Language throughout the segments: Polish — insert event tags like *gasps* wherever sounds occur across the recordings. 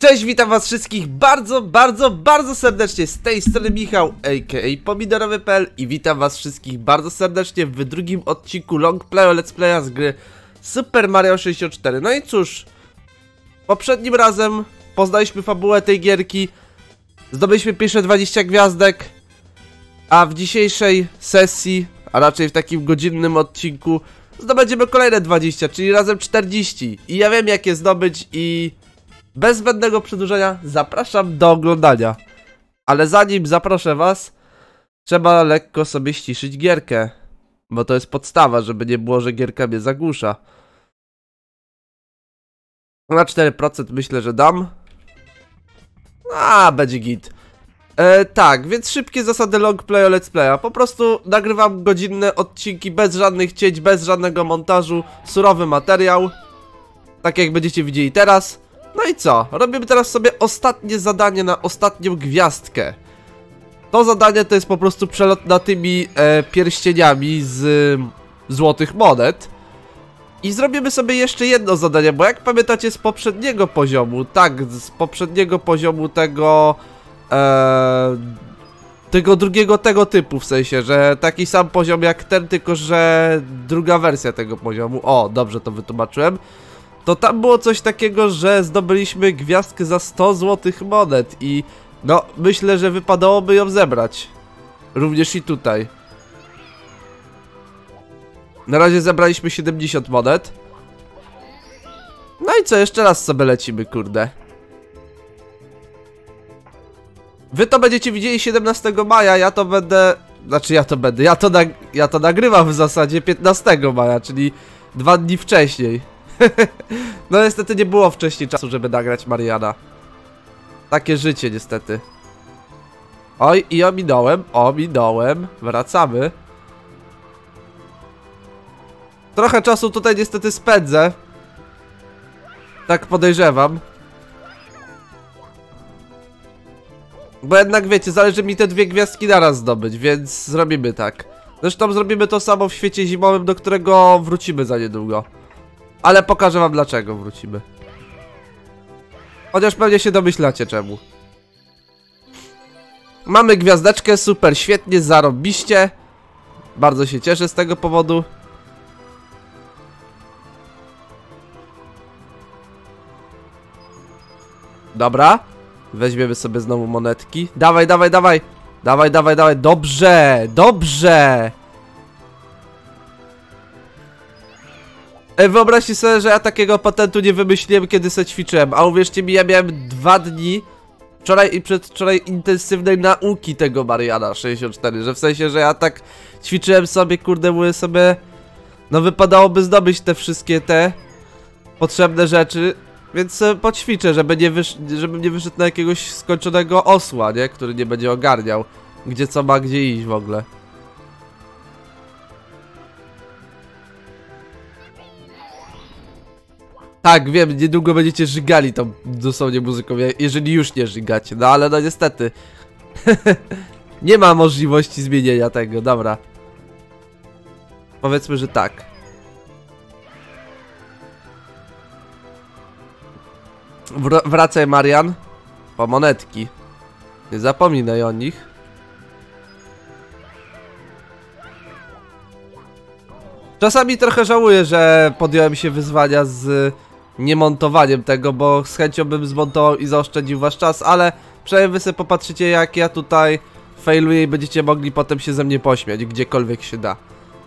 Cześć, witam was wszystkich bardzo, bardzo, bardzo serdecznie z tej strony Michał, a.k.a. Pomidorowy.pl i witam was wszystkich bardzo serdecznie w drugim odcinku Long Playo Let's Playa z gry Super Mario 64. No i cóż, poprzednim razem poznaliśmy fabułę tej gierki, zdobyliśmy pierwsze 20 gwiazdek, a w dzisiejszej sesji, a raczej w takim godzinnym odcinku, zdobędziemy kolejne 20, czyli razem 40. I ja wiem jak je zdobyć i bez zbędnego przedłużenia zapraszam do oglądania. Ale zanim zaproszę was, trzeba lekko sobie ściszyć gierkę. Bo to jest podstawa, żeby nie było, że gierka mnie zagłusza. Na 4% myślę, że dam. A, będzie git. E, tak, więc szybkie zasady long play let's playa. Po prostu nagrywam godzinne odcinki bez żadnych cięć, bez żadnego montażu. Surowy materiał. Tak jak będziecie widzieli teraz. No i co? Robimy teraz sobie ostatnie zadanie na ostatnią gwiazdkę. To zadanie to jest po prostu przelot na tymi e, pierścieniami z e, złotych monet. I zrobimy sobie jeszcze jedno zadanie, bo jak pamiętacie z poprzedniego poziomu, tak, z poprzedniego poziomu tego... E, tego drugiego tego typu, w sensie, że taki sam poziom jak ten, tylko że druga wersja tego poziomu. O, dobrze to wytłumaczyłem to tam było coś takiego, że zdobyliśmy gwiazdkę za 100 złotych monet i no myślę, że wypadałoby ją zebrać. Również i tutaj. Na razie zebraliśmy 70 monet. No i co, jeszcze raz sobie lecimy, kurde. Wy to będziecie widzieli 17 maja, ja to będę... Znaczy ja to będę, ja to, ja to nagrywam w zasadzie 15 maja, czyli dwa dni wcześniej. *laughs* no niestety nie było wcześniej czasu, żeby nagrać Mariana. Takie życie niestety. Oj, i ominąłem, ominąłem. Wracamy. Trochę czasu tutaj niestety spędzę. Tak podejrzewam. Bo jednak wiecie, zależy mi te dwie gwiazdki naraz zdobyć, więc zrobimy tak. Zresztą zrobimy to samo w świecie zimowym, do którego wrócimy za niedługo. Ale pokażę wam dlaczego wrócimy. Chociaż pewnie się domyślacie czemu. Mamy gwiazdeczkę, super, świetnie, zarobiście. Bardzo się cieszę z tego powodu. Dobra. Weźmiemy sobie znowu monetki. Dawaj, dawaj, dawaj. Dawaj, dawaj, dawaj. Dobrze, dobrze. Wyobraźcie sobie, że ja takiego patentu nie wymyśliłem, kiedy se ćwiczyłem. A uwierzcie mi, ja miałem dwa dni wczoraj i przedwczoraj intensywnej nauki tego Mariana 64, że w sensie, że ja tak ćwiczyłem sobie, kurde, mówię sobie, no wypadałoby zdobyć te wszystkie te potrzebne rzeczy, więc poćwiczę, żeby nie, wysz żebym nie wyszedł na jakiegoś skończonego osła, nie, który nie będzie ogarniał, gdzie co ma gdzie iść w ogóle. Tak, wiem, niedługo będziecie żygali tą dosłownie muzyką, jeżeli już nie żygacie, no ale no niestety. *laughs* nie ma możliwości zmienienia tego, dobra. Powiedzmy, że tak. Wr wracaj, Marian. Po monetki. Nie zapominaj o nich. Czasami trochę żałuję, że podjąłem się wyzwania z niemontowaniem tego, bo z chęcią bym zmontował i zaoszczędził wasz czas, ale przynajmniej wy sobie popatrzycie jak ja tutaj failuję i będziecie mogli potem się ze mnie pośmiać, gdziekolwiek się da.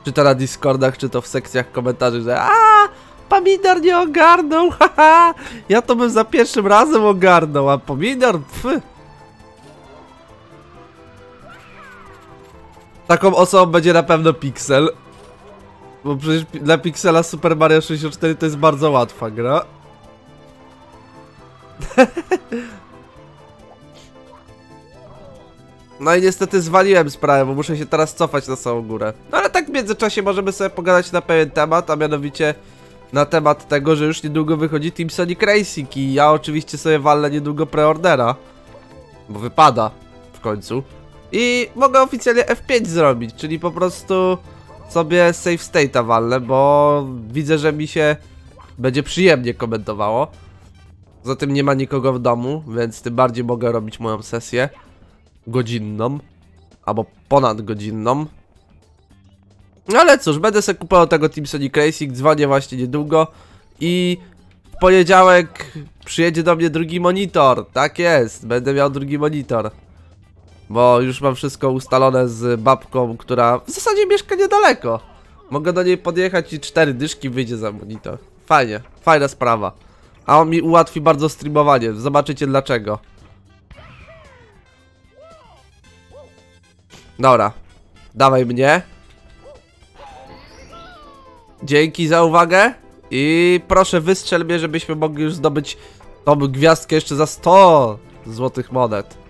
Czy to na Discordach, czy to w sekcjach komentarzy, że aaa, pomidor nie ogarnął, *laughs* haha, ja to bym za pierwszym razem ogarnął, a pomidor, pfy. Taką osobą będzie na pewno Pixel. Bo przecież dla Pixela Super Mario 64 to jest bardzo łatwa gra. *laughs* No i niestety zwaliłem sprawę, bo muszę się teraz cofać na samą górę. No ale tak w międzyczasie możemy sobie pogadać na pewien temat, a mianowicie na temat tego, że już niedługo wychodzi Team Sonic Racing i ja oczywiście sobie walę niedługo preordera. Bo wypada w końcu. I mogę oficjalnie F5 zrobić, czyli po prostu sobie save state'a walnę, bo widzę, że mi się będzie przyjemnie komentowało. Poza tym nie ma nikogo w domu, więc tym bardziej mogę robić moją sesję godzinną. Albo ponad godzinną. No ale cóż, będę sobie kupował tego Team Sonic Racing, dzwonię właśnie niedługo i w poniedziałek przyjedzie do mnie drugi monitor, tak jest, będę miał drugi monitor. Bo już mam wszystko ustalone z babką, która w zasadzie mieszka niedaleko. Mogę do niej podjechać i cztery dyszki wyjdzie za monitor. Fajnie, fajna sprawa. A on mi ułatwi bardzo streamowanie, zobaczycie dlaczego. Dobra, dawaj mnie. Dzięki za uwagę i proszę wystrzel mnie, żebyśmy mogli już zdobyć tą gwiazdkę jeszcze za 100 złotych monet.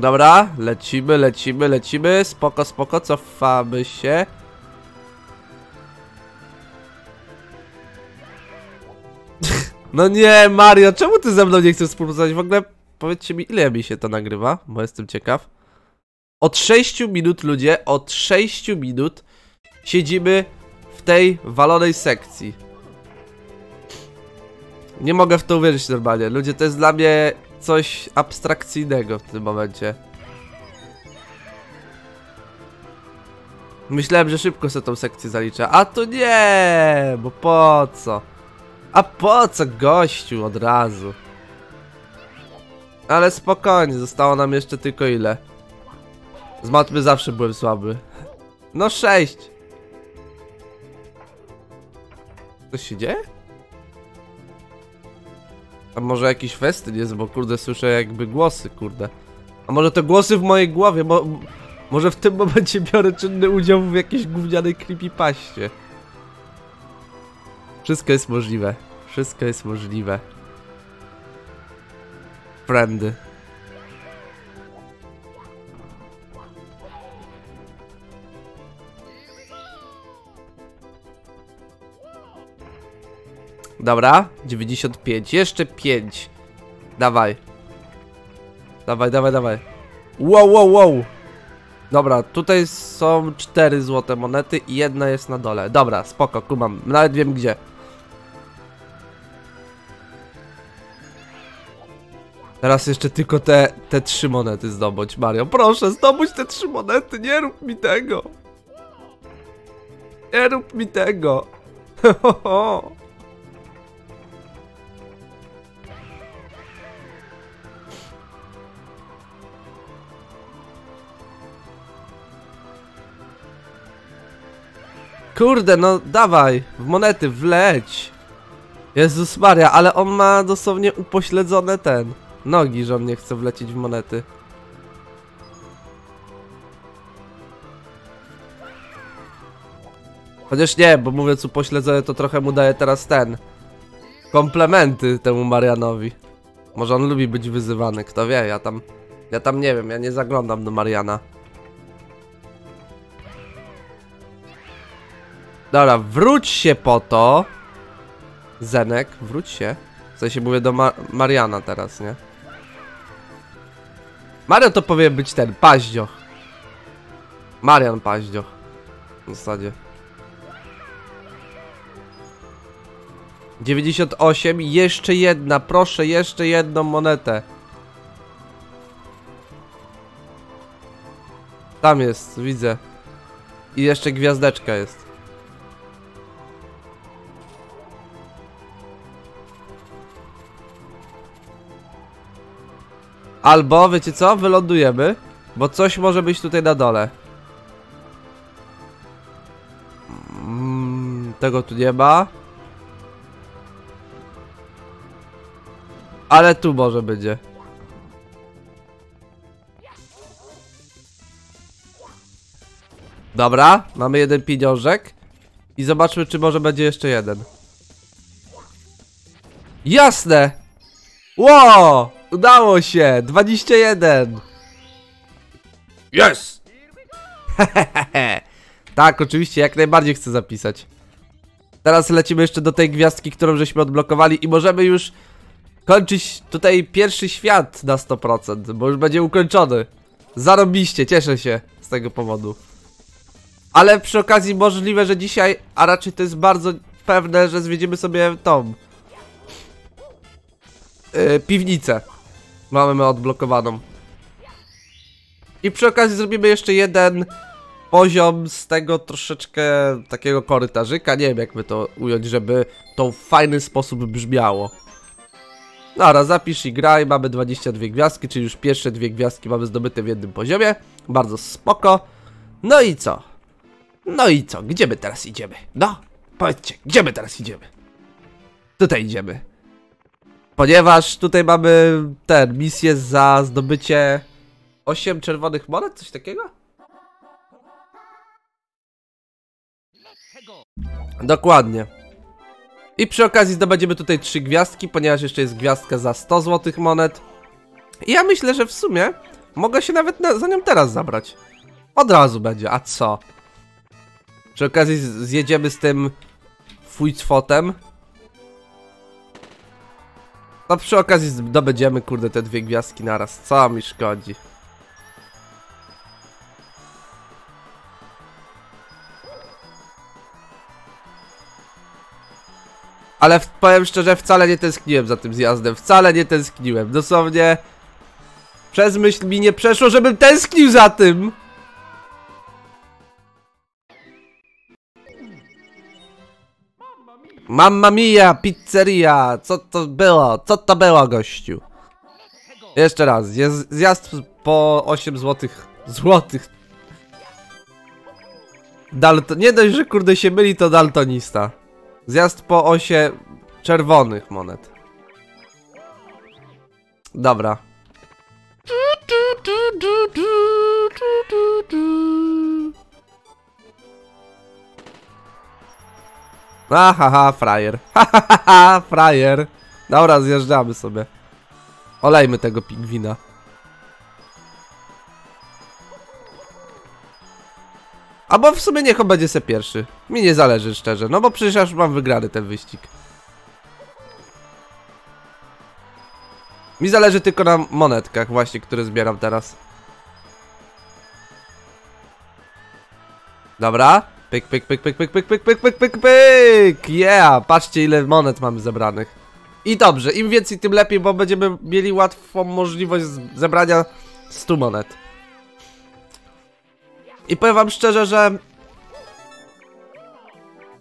Dobra, lecimy, lecimy, lecimy. Spoko, spoko, cofamy się. *laughs* No nie, Mario, czemu ty ze mną nie chcesz współpracować? W ogóle powiedzcie mi, ile mi się to nagrywa, bo jestem ciekaw. Od 6 minut, ludzie, od 6 minut siedzimy w tej walonej sekcji. Nie mogę w to uwierzyć normalnie. Ludzie, to jest dla mnie coś abstrakcyjnego w tym momencie. Myślałem, że szybko sobie tą sekcję zaliczę, a to nie, bo po co? A po co gościu od razu? Ale spokojnie, zostało nam jeszcze tylko ile? Z matmy zawsze byłem słaby. No sześć. Coś się dzieje? A może jakiś festyn jest, bo kurde słyszę jakby głosy, kurde. A może to głosy w mojej głowie, bo... Może w tym momencie biorę czynny udział w jakiejś gównianej creepypaście. Wszystko jest możliwe. Wszystko jest możliwe. Friendy. Dobra, 95, jeszcze 5 Dawaj. Dawaj, dawaj, dawaj. Wow, wow, wow. Dobra, tutaj są 4 złote monety i jedna jest na dole. Dobra, spoko, kumam, nawet wiem gdzie. Teraz jeszcze tylko te, te trzy monety zdobądź, Mario. Proszę, zdobądź te trzy monety, nie rób mi tego. Nie rób mi tego. *laughs* Kurde, no dawaj, w monety, wleć. Jezus Maria, ale on ma dosłownie upośledzone ten nogi, że on nie chce wlecieć w monety. Chociaż nie, bo mówiąc upośledzone to trochę mu daje teraz ten komplementy temu Marianowi. Może on lubi być wyzywany, kto wie, ja tam ja tam nie wiem, ja nie zaglądam do Mariana. Dobra, wróć się po to. Zenek, wróć się. W sensie mówię do Ma Mariana teraz, nie? Marian to powinien być ten, paździoch. Marian paździoch. W zasadzie. 98, jeszcze jedna, proszę, jeszcze jedną monetę. Tam jest, widzę. I jeszcze gwiazdeczka jest. Albo, wiecie co? Wylądujemy, bo coś może być tutaj na dole. Mm, tego tu nie ma. Ale tu może będzie. Dobra, mamy jeden pieniążek. I zobaczmy, czy może będzie jeszcze jeden. Jasne! Ło! Udało się! 21! Yes! *laughs* tak, oczywiście, jak najbardziej chcę zapisać. Teraz lecimy jeszcze do tej gwiazdki, którą żeśmy odblokowali i możemy już kończyć tutaj pierwszy świat na 100%, bo już będzie ukończony. Zarobiście, cieszę się z tego powodu. Ale przy okazji możliwe, że dzisiaj, a raczej to jest bardzo pewne, że zwiedzimy sobie tą yy, piwnicę. Mamy odblokowaną. I przy okazji zrobimy jeszcze jeden poziom z tego troszeczkę takiego korytarzyka. Nie wiem jak by to ująć, żeby to w fajny sposób brzmiało. Dobra, zapisz i graj, mamy 22 gwiazdki, czyli już pierwsze dwie gwiazdki mamy zdobyte w jednym poziomie. Bardzo spoko. No i co? No i co? Gdzie my teraz idziemy? No, powiedzcie, gdzie my teraz idziemy? Tutaj idziemy. Ponieważ tutaj mamy ten, misję za zdobycie 8 czerwonych monet, coś takiego? Dokładnie. I przy okazji zdobędziemy tutaj 3 gwiazdki, ponieważ jeszcze jest gwiazdka za 100 złotych monet. I ja myślę, że w sumie mogę się nawet na, za nią teraz zabrać. Od razu będzie, a co? Przy okazji zjedziemy z tym Fuitsfotem. No przy okazji zdobędziemy kurde te dwie gwiazdki naraz, co mi szkodzi. Ale w, powiem szczerze, wcale nie tęskniłem za tym zjazdem, wcale nie tęskniłem, dosłownie przez myśl mi nie przeszło, żebym tęsknił za tym. Mamma mia, pizzeria, co to było, co to było gościu? Jeszcze raz, zjazd po 8 złotych, złotych. Dalto, nie dość, że kurde się myli, to daltonista. Zjazd po 8 czerwonych monet. Dobra. Ahaha, frajer. *laughs* Hahaha, frajer. Dobra, zjeżdżamy sobie. Olejmy tego pingwina. Albo w sumie niech on będzie se pierwszy. Mi nie zależy szczerze, no bo przecież już mam wygrany ten wyścig. Mi zależy tylko na monetkach właśnie, które zbieram teraz. Dobra. Pyk, pyk, pyk, pyk, pyk, pyk, pyk, pyk, pyk, pyk, pyk. Yeah, patrzcie ile monet mamy zebranych. I dobrze, im więcej tym lepiej, bo będziemy mieli łatwą możliwość zebrania 100 monet. I powiem wam szczerze, że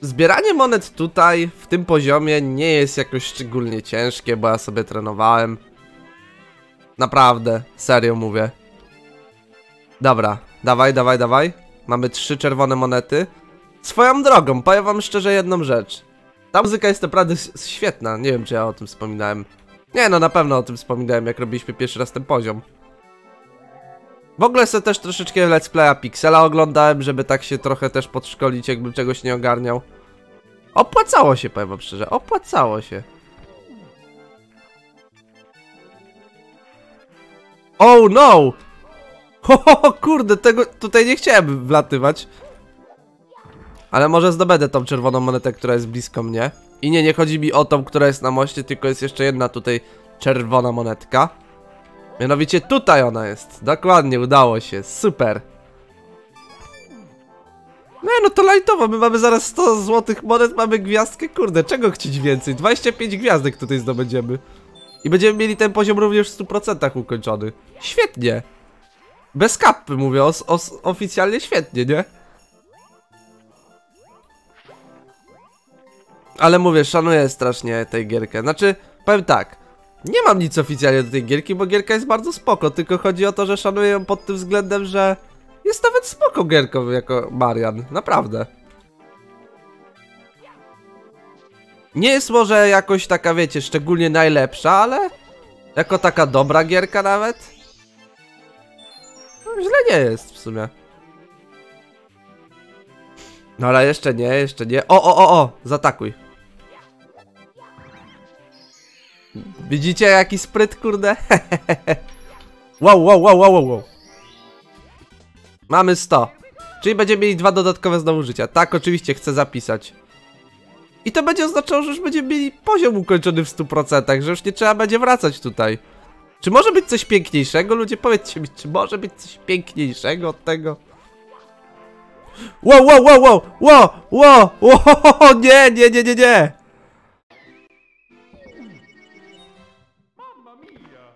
zbieranie monet tutaj, w tym poziomie, nie jest jakoś szczególnie ciężkie, bo ja sobie trenowałem. Naprawdę, serio mówię. Dobra, dawaj, dawaj, dawaj. Mamy trzy czerwone monety. Swoją drogą, powiem wam szczerze jedną rzecz. Ta muzyka jest naprawdę świetna, nie wiem czy ja o tym wspominałem. Nie no, na pewno o tym wspominałem, jak robiliśmy pierwszy raz ten poziom. W ogóle sobie też troszeczkę Let's Playa Pixela oglądałem, żeby tak się trochę też podszkolić, jakbym czegoś nie ogarniał. Opłacało się, powiem wam szczerze, opłacało się. Oh no! *laughs* Ho, ho, ho, kurde, tego tutaj nie chciałem wlatywać. Ale może zdobędę tą czerwoną monetę, która jest blisko mnie. I nie, nie chodzi mi o tą, która jest na moście, tylko jest jeszcze jedna tutaj czerwona monetka. Mianowicie tutaj ona jest. Dokładnie, udało się. Super. Nie, no to lajtowo, my mamy zaraz 100 złotych monet, mamy gwiazdkę, kurde, czego chcieć więcej? 25 gwiazdek tutaj zdobędziemy. I będziemy mieli ten poziom również w 100% ukończony. Świetnie. Bez kapy mówię, oficjalnie świetnie, nie? Ale mówię, szanuję strasznie tę gierkę. Znaczy, powiem tak. Nie mam nic oficjalnie do tej gierki, bo gierka jest bardzo spoko, tylko chodzi o to, że szanuję ją pod tym względem, że jest nawet spoko gierką jako Marian, naprawdę. Nie jest może jakoś taka, wiecie, szczególnie najlepsza, ale jako taka dobra gierka nawet. No, źle nie jest w sumie. No ale jeszcze nie, jeszcze nie. O, o, o, o, zatakuj. Widzicie jaki spryt, kurde? *laughs* wow, wow, wow, wow, wow. Mamy 100. Czyli będziemy mieli dwa dodatkowe znowu życia. Tak, oczywiście chcę zapisać. I to będzie oznaczało, że już będziemy mieli poziom ukończony w 100%, że już nie trzeba będzie wracać tutaj. Czy może być coś piękniejszego? Ludzie, powiedzcie mi, czy może być coś piękniejszego od tego? Wow, wow, wow, wow, wow, wow, wow, *laughs* nie, nie, nie, nie, nie.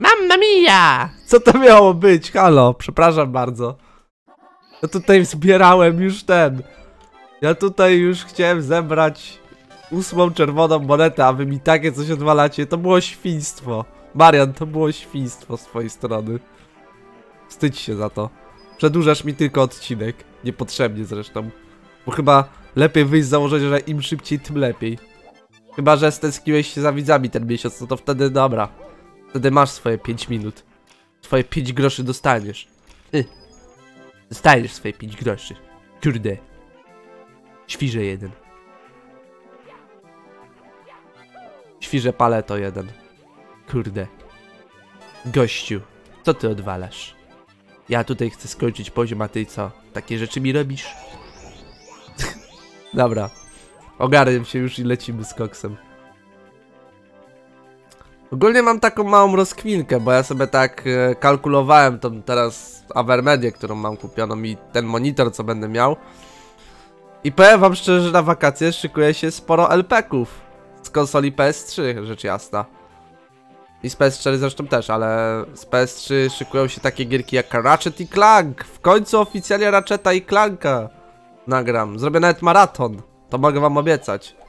Mamma mia! Co to miało być? Halo, przepraszam bardzo. Ja tutaj zbierałem już ten. Ja tutaj już chciałem zebrać ósmą czerwoną monetę, a wy mi takie coś odwalacie. To było świństwo. Marian, to było świństwo z twojej strony. Wstydź się za to. Przedłużasz mi tylko odcinek. Niepotrzebnie zresztą. Bo chyba lepiej wyjść z założenia, że im szybciej, tym lepiej. Chyba, że stęskniłeś się za widzami ten miesiąc, no to wtedy dobra. Wtedy masz swoje 5 minut. Swoje 5 groszy dostaniesz. Y. Dostaniesz swoje 5 groszy. Kurde. Świrze jeden. Świrze paleto jeden. Kurde. Gościu, co ty odwalasz? Ja tutaj chcę skończyć poziom, a ty co? Takie rzeczy mi robisz? *laughs* Dobra. Ogarniam się już i lecimy z koksem. Ogólnie mam taką małą rozkwinkę, bo ja sobie tak e, kalkulowałem tą teraz Avermedię, którą mam kupioną i ten monitor, co będę miał. I powiem wam szczerze, że na wakacje szykuje się sporo LP-ków z konsoli PS3, rzecz jasna. I z PS4 zresztą też, ale z PS3 szykują się takie gierki jak Ratchet i Clank. W końcu oficjalnie Ratcheta i Clanka nagram. Zrobię nawet maraton. To mogę wam obiecać.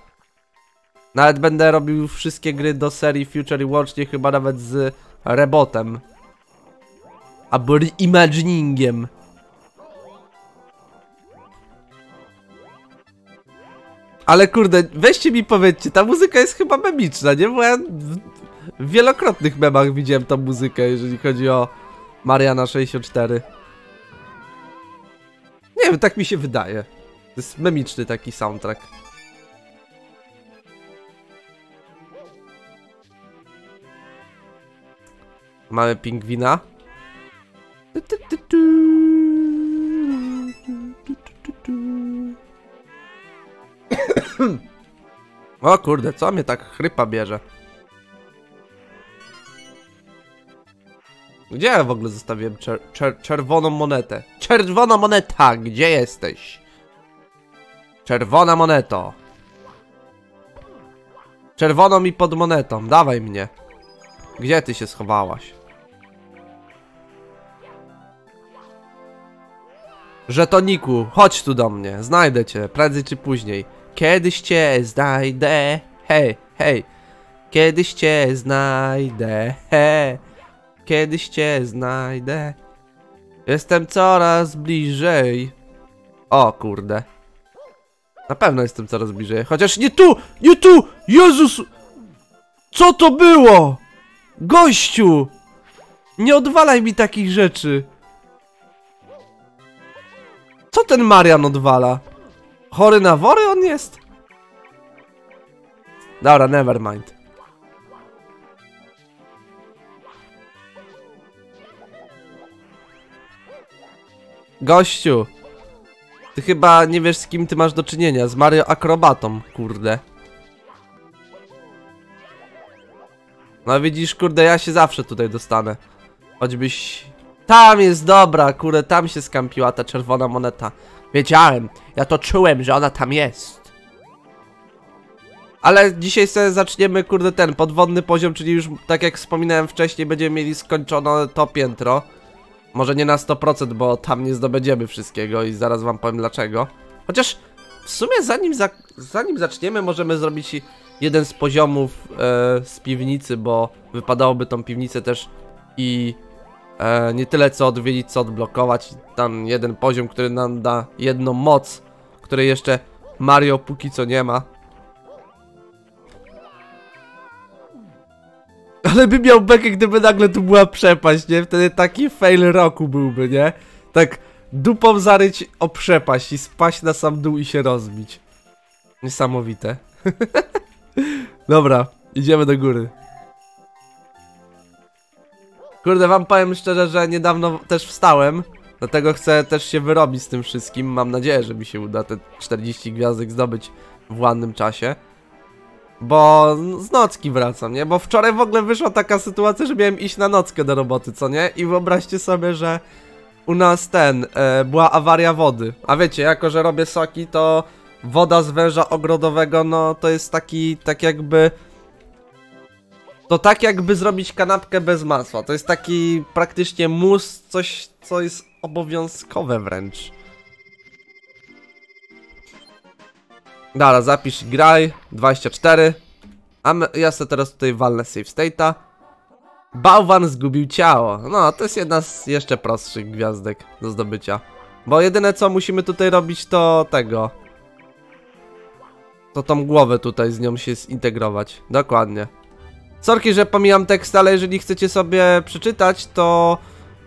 Nawet będę robił wszystkie gry do serii Future łącznie chyba nawet z Rebotem. Albo Reimaginingiem. Ale kurde, weźcie mi powiedzcie, ta muzyka jest chyba memiczna, nie? Bo ja w, w wielokrotnych memach widziałem tą muzykę, jeżeli chodzi o Mariana 64. Nie wiem, tak mi się wydaje. To jest memiczny taki soundtrack. Mamy pingwina. *coughs* O kurde, co mnie tak chrypa bierze? Gdzie ja w ogóle zostawiłem czer czer czerwoną monetę? Czerwona moneta, gdzie jesteś? Czerwona moneto. Czerwoną mi pod monetą, dawaj mnie. Gdzie ty się schowałaś? Żetoniku, chodź tu do mnie, znajdę cię, prędzej czy później. Kiedyś cię znajdę, hej, hej. Kiedyś cię znajdę, hej. Kiedyś cię znajdę. Jestem coraz bliżej. O kurde. Na pewno jestem coraz bliżej, chociaż nie tu, nie tu, Jezus! Co to było? Gościu! Nie odwalaj mi takich rzeczy. Co ten Marian odwala? Chory na wory on jest? Dobra, never mind. Gościu! Ty chyba nie wiesz z kim ty masz do czynienia, z Mario Akrobatą, kurde. No widzisz, kurde, ja się zawsze tutaj dostanę. Choćbyś... Tam jest dobra, kurde, tam się skampiła ta czerwona moneta. Wiedziałem, ja to czułem, że ona tam jest. Ale dzisiaj sobie zaczniemy, kurde, ten podwodny poziom, czyli już, tak jak wspominałem wcześniej, będziemy mieli skończone to piętro. Może nie na 100%, bo tam nie zdobędziemy wszystkiego i zaraz wam powiem dlaczego. Chociaż w sumie zanim, za zanim zaczniemy, możemy zrobić jeden z poziomów e, z piwnicy, bo wypadałoby tą piwnicę też i e, nie tyle co odwiedzić, co odblokować. Tam jeden poziom, który nam da jedną moc, której jeszcze Mario póki co nie ma. *laughs* Ale by miał bekę, gdyby nagle tu była przepaść, nie? Wtedy taki fail roku byłby, nie? Tak dupą zaryć o przepaść i spaść na sam dół i się rozbić. Niesamowite. *laughs* Dobra, idziemy do góry. Kurde, wam powiem szczerze, że niedawno też wstałem. Dlatego chcę też się wyrobić z tym wszystkim. Mam nadzieję, że mi się uda te 40 gwiazdek zdobyć w ładnym czasie. Bo z nocki wracam, nie? Bo wczoraj w ogóle wyszła taka sytuacja, że miałem iść na nockę do roboty, co nie? I wyobraźcie sobie, że u nas ten, e, była awaria wody. A wiecie, jako że robię soki, to woda z węża ogrodowego, no to jest taki, tak jakby... To tak jakby zrobić kanapkę bez masła. To jest taki praktycznie mus, coś, co jest obowiązkowe wręcz. Dobra, zapisz graj, 24. A ja sobie teraz tutaj walnę save state'a. Bałwan zgubił ciało. No, to jest jedna z jeszcze prostszych gwiazdek do zdobycia. Bo jedyne co musimy tutaj robić to tego. To tą głowę tutaj z nią się zintegrować. Dokładnie. Sorki, że pomijam tekst, ale jeżeli chcecie sobie przeczytać, to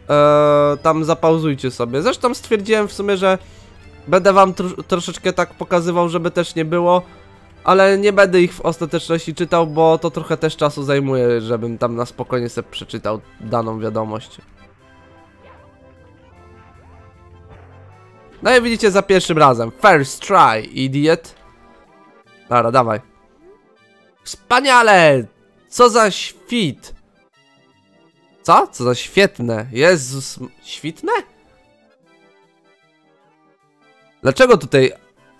e, tam zapauzujcie sobie. Zresztą stwierdziłem w sumie, że będę wam tro troszeczkę tak pokazywał, żeby też nie było. Ale nie będę ich w ostateczności czytał, bo to trochę też czasu zajmuje, żebym tam na spokojnie sobie przeczytał daną wiadomość. No i widzicie za pierwszym razem. First try, idiot. Dobra, dawaj. Wspaniale! Co za świt! Co? Co za świetne? Jezus, świetne? Dlaczego tutaj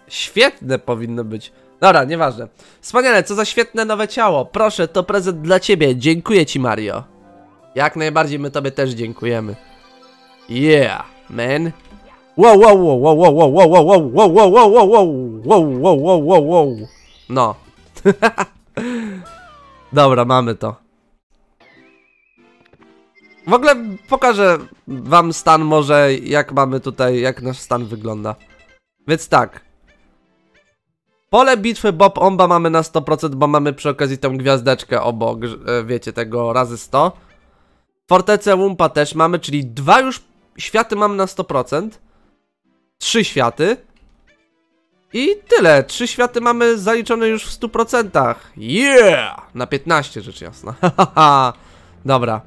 świetne powinno być? Dobra, nieważne. Wspaniale, co za świetne nowe ciało. Proszę, to prezent dla ciebie. Dziękuję ci, Mario. Jak najbardziej my tobie też dziękujemy. Yeah, man. Wow, wow, wow, wow, wow, wow, wow, wow, wow, wow, wow, wow, wow, wow, wow, wow, wow, wow. No. Dobra, mamy to. W ogóle pokażę wam stan może, jak mamy tutaj, jak nasz stan wygląda. Więc tak. Pole bitwy Bob Omba mamy na 100%, bo mamy przy okazji tą gwiazdeczkę obok, e, wiecie, tego razy 100. Fortecę Wumpa też mamy, czyli dwa już światy mamy na 100%. Trzy światy. I tyle, trzy światy mamy zaliczone już w 100%. Yeah! Na 15 rzecz jasna. *laughs* Dobra.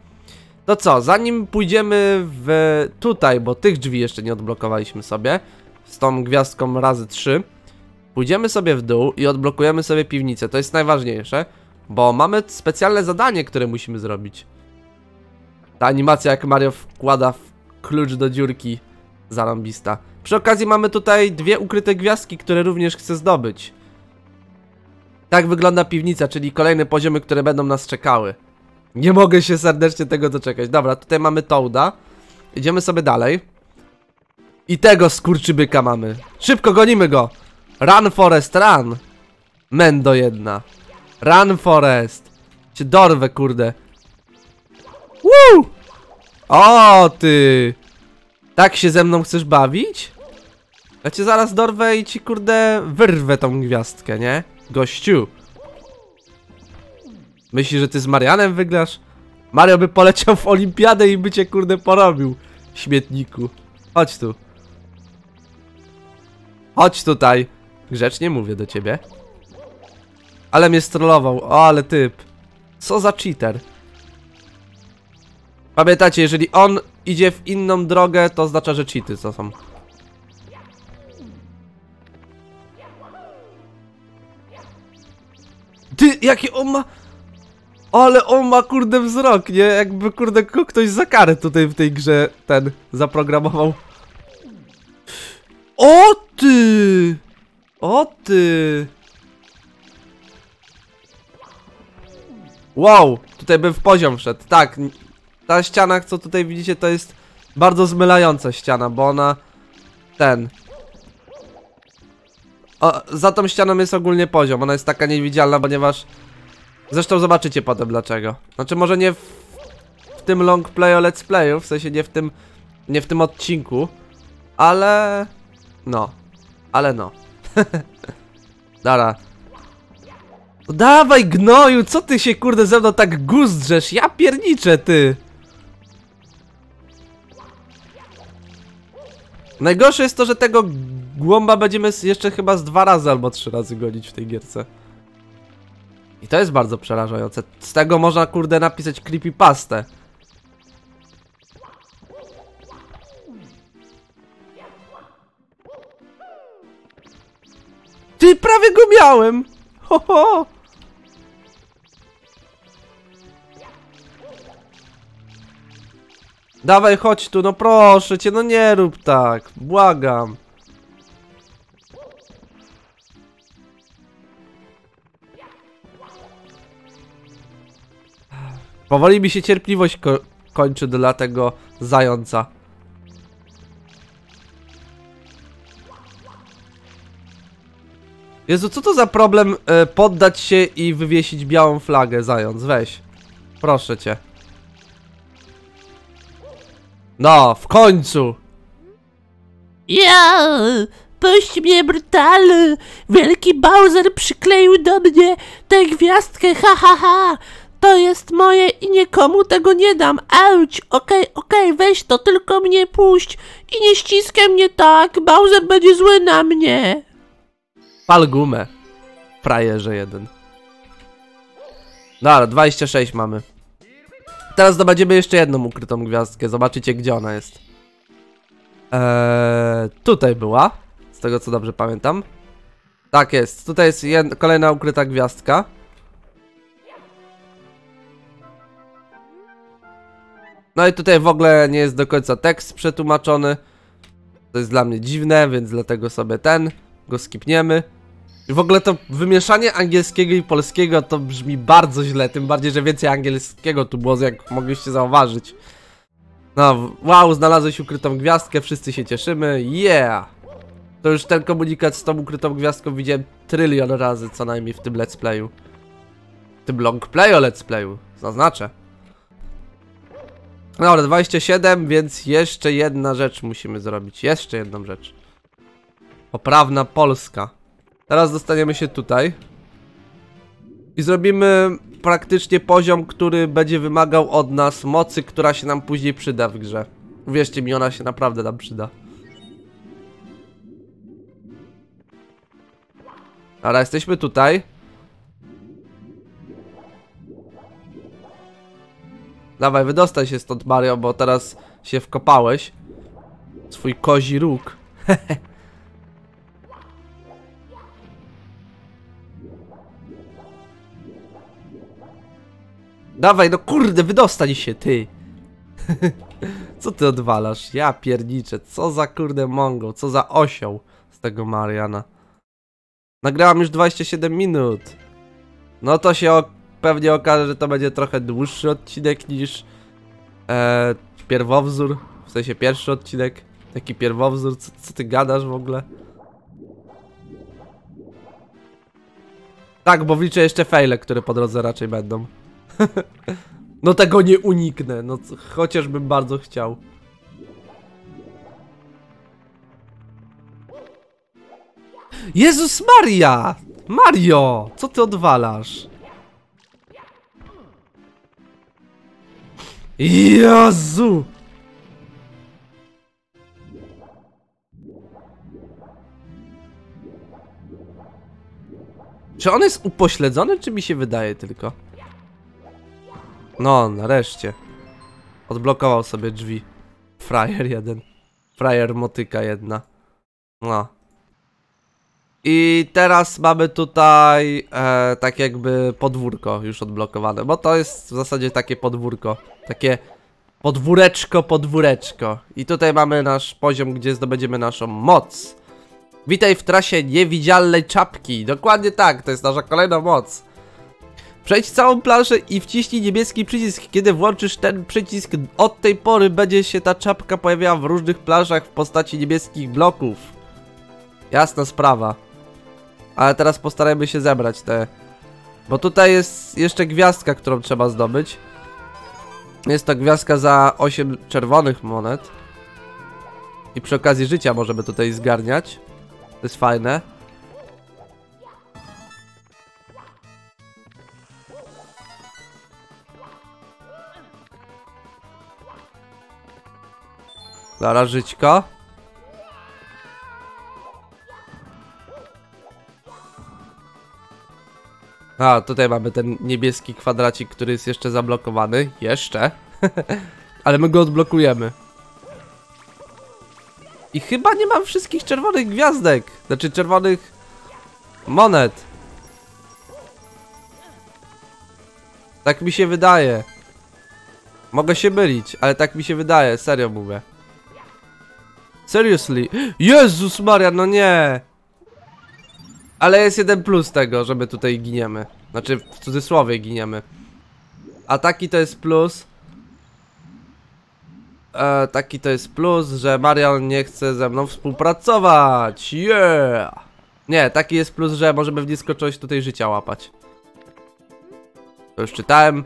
To co, zanim pójdziemy w tutaj, bo tych drzwi jeszcze nie odblokowaliśmy sobie, z tą gwiazdką razy 3, pójdziemy sobie w dół i odblokujemy sobie piwnicę. To jest najważniejsze, bo mamy specjalne zadanie, które musimy zrobić. Ta animacja jak Mario wkłada w klucz do dziurki zarąbista. Przy okazji mamy tutaj dwie ukryte gwiazdki, które również chcę zdobyć. Tak wygląda piwnica, czyli kolejne poziomy, które będą nas czekały. Nie mogę się serdecznie tego doczekać. Dobra, tutaj mamy Toada. Idziemy sobie dalej. I tego skurczybyka mamy. Szybko gonimy go. Run Forest, run. Mendo jedna. Run Forest. Cię dorwę, kurde. Woo! O, ty. Tak się ze mną chcesz bawić? Ja cię zaraz dorwę i ci, kurde, wyrwę tą gwiazdkę, nie? Gościu. Myślisz, że ty z Marianem wygrasz? Mario by poleciał w olimpiadę i by cię, kurde, porobił. Śmietniku. Chodź tu. Chodź tutaj. Grzecznie mówię do ciebie. Ale mnie strollował. O, ale typ. Co za cheater. Pamiętacie, jeżeli on idzie w inną drogę, to oznacza, że cheaty co są. Ty, jaki on ma... Ale on ma kurde wzrok, nie? Jakby kurde ktoś za karę tutaj w tej grze ten zaprogramował. O ty! O ty! Wow, tutaj bym w poziom wszedł. Tak, ta ściana, co tutaj widzicie, to jest bardzo zmylająca ściana, bo ona... Ten... O, za tą ścianą jest ogólnie poziom, ona jest taka niewidzialna, ponieważ... Zresztą zobaczycie potem dlaczego. Znaczy może nie w, w tym long play o let's playu, w sensie nie w tym... Nie w tym odcinku, ale... No. Ale no. *laughs* No dawaj gnoju, co ty się kurde ze mną tak guzdrzesz? Ja pierniczę ty. Najgorsze jest to, że tego głąba będziemy jeszcze chyba z dwa razy albo trzy razy gonić w tej gierce. I to jest bardzo przerażające. Z tego można kurde napisać creepypastę. Ty, prawie go miałem! Ho, ho. Dawaj, chodź tu, no proszę cię, no nie rób tak. Błagam. Powoli mi się cierpliwość ko kończy dla tego zająca. Jezu, co to za problem e, poddać się i wywiesić białą flagę, zając, weź. Proszę cię. No, w końcu! Ja, puść mnie brutal! Wielki Bowser przykleił do mnie tę gwiazdkę, ha ha ha! To jest moje i nikomu tego nie dam. Auć, okej, okej, weź to, tylko mnie puść i nie ściskaj mnie tak, Bowser będzie zły na mnie. Pal gumę. Frajerze jeden. Dobra, 26 mamy. Teraz zdobędziemy jeszcze jedną ukrytą gwiazdkę. Zobaczycie, gdzie ona jest. Eee, tutaj była. Z tego, co dobrze pamiętam. Tak jest. Tutaj jest jed- kolejna ukryta gwiazdka. No i tutaj w ogóle nie jest do końca tekst przetłumaczony. To jest dla mnie dziwne, więc dlatego sobie ten go skipniemy. W ogóle to wymieszanie angielskiego i polskiego to brzmi bardzo źle, tym bardziej, że więcej angielskiego tu było, jak mogliście zauważyć. No, wow, znalazłeś ukrytą gwiazdkę, wszyscy się cieszymy, yeah! To już ten komunikat z tą ukrytą gwiazdką widziałem trylion razy co najmniej w tym let's playu. W tym long playu let's playu, zaznaczę. Dobra, 27, więc jeszcze jedna rzecz musimy zrobić, jeszcze jedną rzecz. Poprawna Polska. Teraz dostaniemy się tutaj. I zrobimy praktycznie poziom, który będzie wymagał od nas mocy, która się nam później przyda w grze. Uwierzcie mi, ona się naprawdę nam przyda. Ale jesteśmy tutaj. Dawaj, wydostaj się stąd, Mario, bo teraz się wkopałeś. Swój kozi róg. *laughs* Dawaj, no kurde, wydostań się, ty! co ty odwalasz? Ja pierniczę, co za kurde mongo, co za osioł z tego Mariana. Nagrałam już 27 minut. No to się pewnie okaże, że to będzie trochę dłuższy odcinek niż e, pierwowzór. W sensie pierwszy odcinek. Taki pierwowzór, co, co ty gadasz w ogóle? Tak, bo liczę jeszcze fejle, które po drodze raczej będą. *laughs* No tego nie uniknę, no chociażbym bardzo chciał. Jezus Maria! Mario! Co ty odwalasz? Jezu! Czy on jest upośledzony, czy mi się wydaje tylko? No, nareszcie. Odblokował sobie drzwi. Frajer jeden. Frajer motyka jedna. No. I teraz mamy tutaj e, tak jakby podwórko już odblokowane, bo to jest w zasadzie takie podwórko. Takie podwóreczko, podwóreczko. I tutaj mamy nasz poziom, gdzie zdobędziemy naszą moc. Witaj w trasie niewidzialnej czapki. Dokładnie tak, to jest nasza kolejna moc. Przejdź całą planszę i wciśnij niebieski przycisk. Kiedy włączysz ten przycisk, od tej pory będzie się ta czapka pojawiała w różnych planszach w postaci niebieskich bloków. Jasna sprawa. Ale teraz postarajmy się zebrać te... Bo tutaj jest jeszcze gwiazdka, którą trzeba zdobyć. Jest to gwiazdka za 8 czerwonych monet. I przy okazji życia możemy tutaj zgarniać. To jest fajne. Zaraz żyćko. A, tutaj mamy ten niebieski kwadracik, który jest jeszcze zablokowany. Jeszcze. *laughs* Ale my go odblokujemy. I chyba nie mam wszystkich czerwonych gwiazdek. Znaczy czerwonych monet. Tak mi się wydaje. Mogę się mylić, ale tak mi się wydaje, serio mówię. Seriously? Jezus Maria, no nie! Ale jest jeden plus tego, że my tutaj giniemy. Znaczy, w cudzysłowie giniemy. A taki to jest plus. E, taki to jest plus, że Marian nie chce ze mną współpracować. Yeah! Nie, taki jest plus, że możemy w nieskończoność tutaj życia łapać. To już czytałem.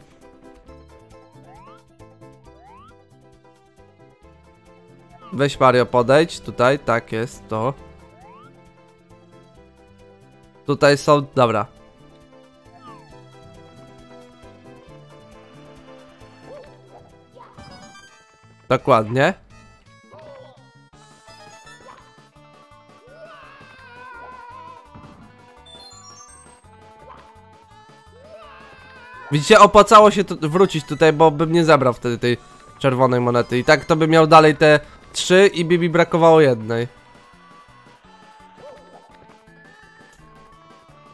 Weź Mario, podejdź tutaj, tak jest to. Tutaj są, dobra. Dokładnie. Widzicie, opłacało się wrócić tutaj, bo bym nie zabrał wtedy tej czerwonej monety. I tak to bym miał dalej te trzy i by mi brakowało jednej.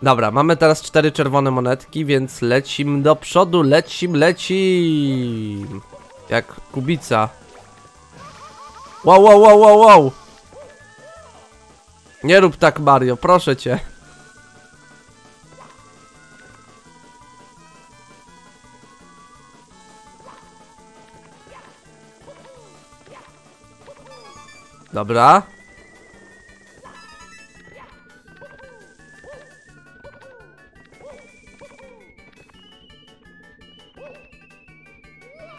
Dobra, mamy teraz cztery czerwone monetki, więc lecim do przodu, lecim, lecim. Jak kubica. Wow, wow, wow, wow, wow. Nie rób tak, Mario, proszę cię. Dobra.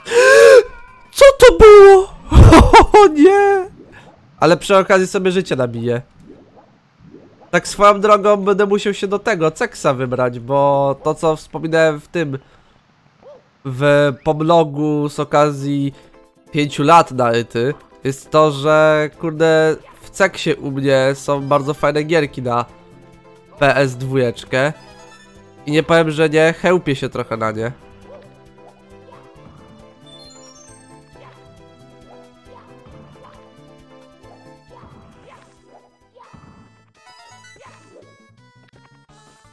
*gasps* Co to było? *laughs* O nie! Ale przy okazji sobie życie nabiję. Tak swoją drogą będę musiał się do tego, Ceksa wybrać, bo to co wspominałem w tym w pomlogu z okazji 5 lat na Ety jest to, że kurde w Ceksie u mnie są bardzo fajne gierki na PS2 i nie powiem, że nie, chełpię się trochę na nie.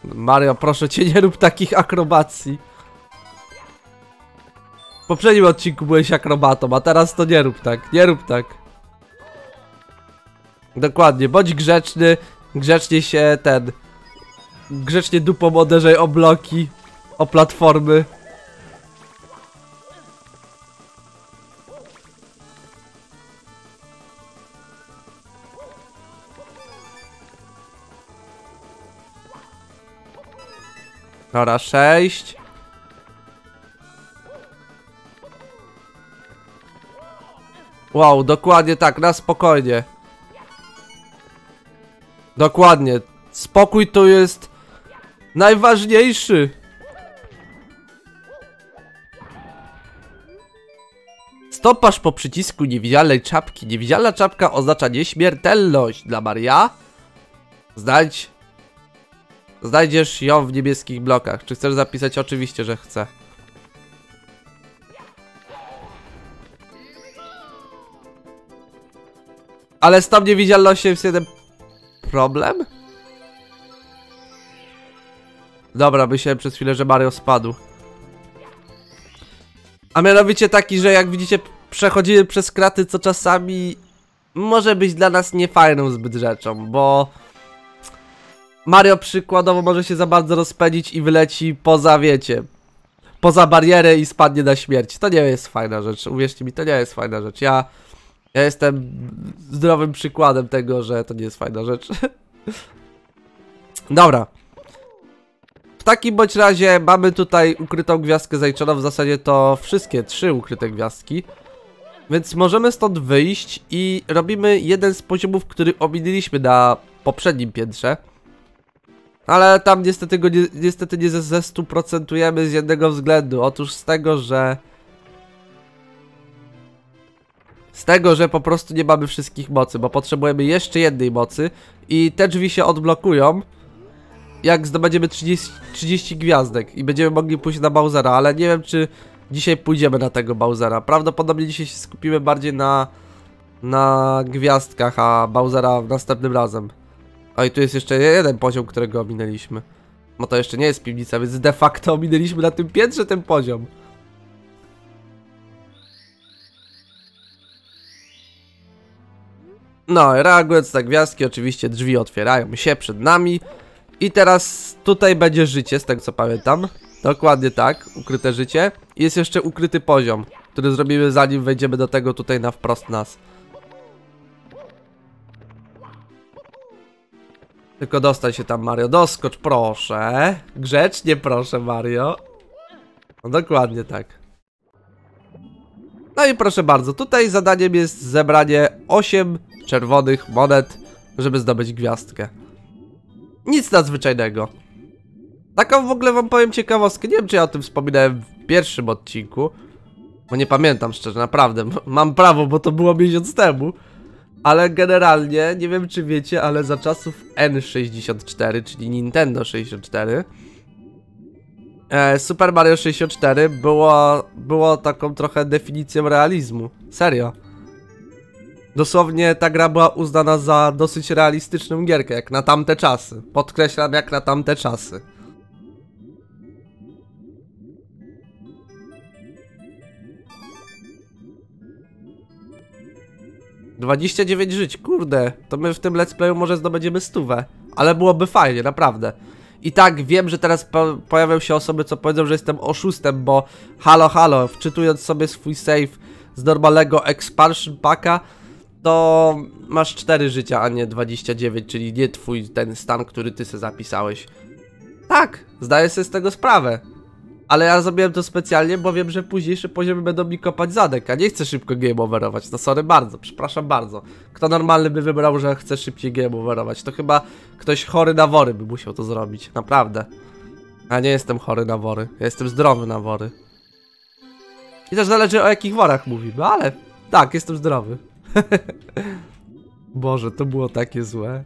Mario, proszę cię, nie rób takich akrobacji. Poprzednim odcinku byłeś akrobatą, a teraz to nie rób tak, nie rób tak. Dokładnie, bądź grzeczny, grzecznie się ten... Grzecznie dupą uderzaj o bloki, o platformy. Dobra, sześć. Wow, dokładnie tak, na spokojnie. Dokładnie. Spokój to jest najważniejszy. Stopasz po przycisku niewidzialnej czapki. Niewidzialna czapka oznacza nieśmiertelność dla Maria. Znajdź Znajdziesz ją w niebieskich blokach. Czy chcesz zapisać? Oczywiście, że chcę. Ale z tą niewidzialnością jest jeden problem? Dobra, myślałem przez chwilę, że Mario spadł. A mianowicie taki, że jak widzicie, przechodzimy przez kraty, co czasami może być dla nas niefajną zbyt rzeczą, bo Mario przykładowo może się za bardzo rozpędzić i wyleci poza, wiecie, poza barierę i spadnie na śmierć. To nie jest fajna rzecz, uwierzcie mi, to nie jest fajna rzecz. Ja, ja jestem zdrowym przykładem tego, że to nie jest fajna rzecz. *laughs* Dobra. W takim bądź razie mamy tutaj ukrytą gwiazdkę zajczoną, w zasadzie to wszystkie trzy ukryte gwiazdki. Więc możemy stąd wyjść i robimy jeden z poziomów, który ominęliśmy na poprzednim piętrze. Ale tam niestety go nie, niestety nie ze, ze 100% z jednego względu. Otóż z tego, że... Z tego, że po prostu nie mamy wszystkich mocy, bo potrzebujemy jeszcze jednej mocy i te drzwi się odblokują jak zdobędziemy 30, 30 gwiazdek i będziemy mogli pójść na Bowsera, ale nie wiem czy dzisiaj pójdziemy na tego Bowsera. Prawdopodobnie dzisiaj się skupimy bardziej na na gwiazdkach, a Bowsera następnym razem. O i tu jest jeszcze jeden poziom, którego ominęliśmy. No to jeszcze nie jest piwnica, więc de facto ominęliśmy na tym piętrze ten poziom. No, reagując na gwiazdki, oczywiście drzwi otwierają się przed nami. I teraz tutaj będzie życie, z tego co pamiętam. Dokładnie tak, ukryte życie. Jest jeszcze ukryty poziom, który zrobimy zanim wejdziemy do tego tutaj na wprost nas. Tylko dostań się tam, Mario. Doskocz, proszę. Grzecznie, proszę, Mario. No, dokładnie tak. No i proszę bardzo, tutaj zadaniem jest zebranie 8 czerwonych monet, żeby zdobyć gwiazdkę. Nic nadzwyczajnego. Taką w ogóle wam powiem ciekawostkę. Nie wiem, czy ja o tym wspominałem w pierwszym odcinku. Bo nie pamiętam szczerze, naprawdę. Mam prawo, bo to było miesiąc temu. Ale generalnie, nie wiem czy wiecie, ale za czasów N64, czyli Nintendo 64, e, Super Mario 64 było, było taką trochę definicją realizmu. Serio. Dosłownie ta gra była uznana za dosyć realistyczną gierkę, jak na tamte czasy. Podkreślam, jak na tamte czasy. Dwadzieścia dziewięć żyć, kurde, to my w tym let's playu może zdobędziemy stówę, ale byłoby fajnie, naprawdę. I tak, wiem, że teraz po pojawią się osoby, co powiedzą, że jestem oszustem, bo halo, halo, wczytując sobie swój save z normalnego expansion packa, to masz 4 życia, a nie 29, czyli nie twój ten stan, który ty sobie zapisałeś. Tak, zdaję sobie z tego sprawę. Ale ja zrobiłem to specjalnie, bo wiem, że późniejsze poziomy będą mi kopać zadek, a nie chcę szybko game overować. No sorry bardzo, przepraszam bardzo. Kto normalny by wybrał, że chce szybciej game overować? To chyba ktoś chory na wory by musiał to zrobić, naprawdę. Ja nie jestem chory na wory, ja jestem zdrowy na wory. I też zależy o jakich worach mówimy, ale tak, jestem zdrowy. *laughs* Boże, to było takie złe.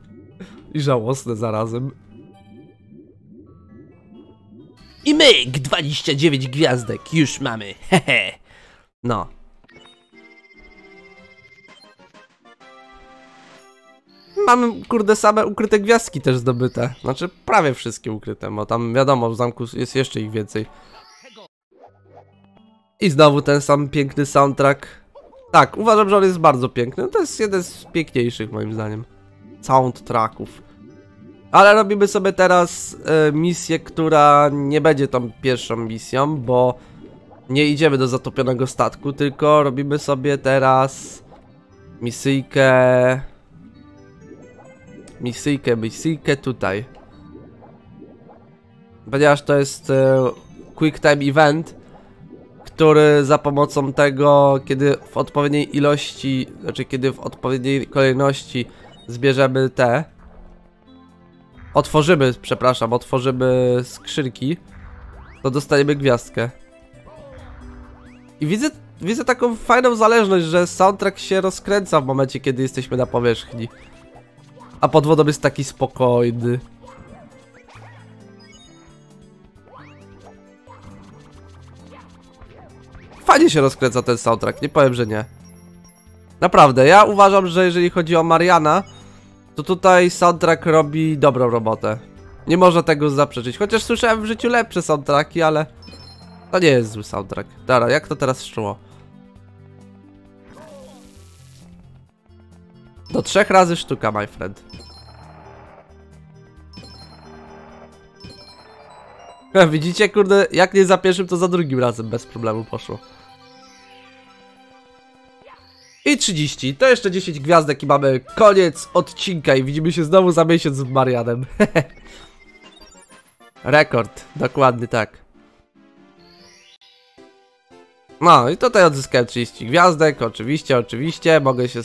*laughs* I żałosne zarazem. I myk, 29 gwiazdek, już mamy, hehe. *laughs* No. Mamy, kurde, same ukryte gwiazdki też zdobyte. Znaczy, prawie wszystkie ukryte, bo tam wiadomo, w zamku jest jeszcze ich więcej. I znowu ten sam piękny soundtrack. Tak, uważam, że on jest bardzo piękny. To jest jeden z piękniejszych, moim zdaniem. Soundtracków. Ale robimy sobie teraz e, misję, która nie będzie tą pierwszą misją, bo nie idziemy do zatopionego statku, tylko robimy sobie teraz misyjkę... Misyjkę, misyjkę tutaj. Ponieważ to jest e, quick time event, który za pomocą tego, kiedy w odpowiedniej ilości, znaczy kiedy w odpowiedniej kolejności zbierzemy te, otworzymy, przepraszam, otworzymy skrzynki, to dostaniemy gwiazdkę. I widzę, widzę taką fajną zależność, że soundtrack się rozkręca w momencie, kiedy jesteśmy na powierzchni. A pod wodą jest taki spokojny. Fajnie się rozkręca ten soundtrack, nie powiem, że nie. Naprawdę, ja uważam, że jeżeli chodzi o Mariana, to tutaj soundtrack robi dobrą robotę. Nie można tego zaprzeczyć, chociaż słyszałem w życiu lepsze soundtracki, ale to nie jest zły soundtrack. Dobra, jak to teraz szło? Do trzech razy sztuka, my friend. *laughs* Widzicie, kurde, jak nie za pierwszym, to za drugim razem bez problemu poszło. I 30, to jeszcze 10 gwiazdek i mamy koniec odcinka i widzimy się znowu za miesiąc z Marianem. *laughs* Rekord, dokładnie tak. No i tutaj odzyskałem 30 gwiazdek, oczywiście, oczywiście, mogę się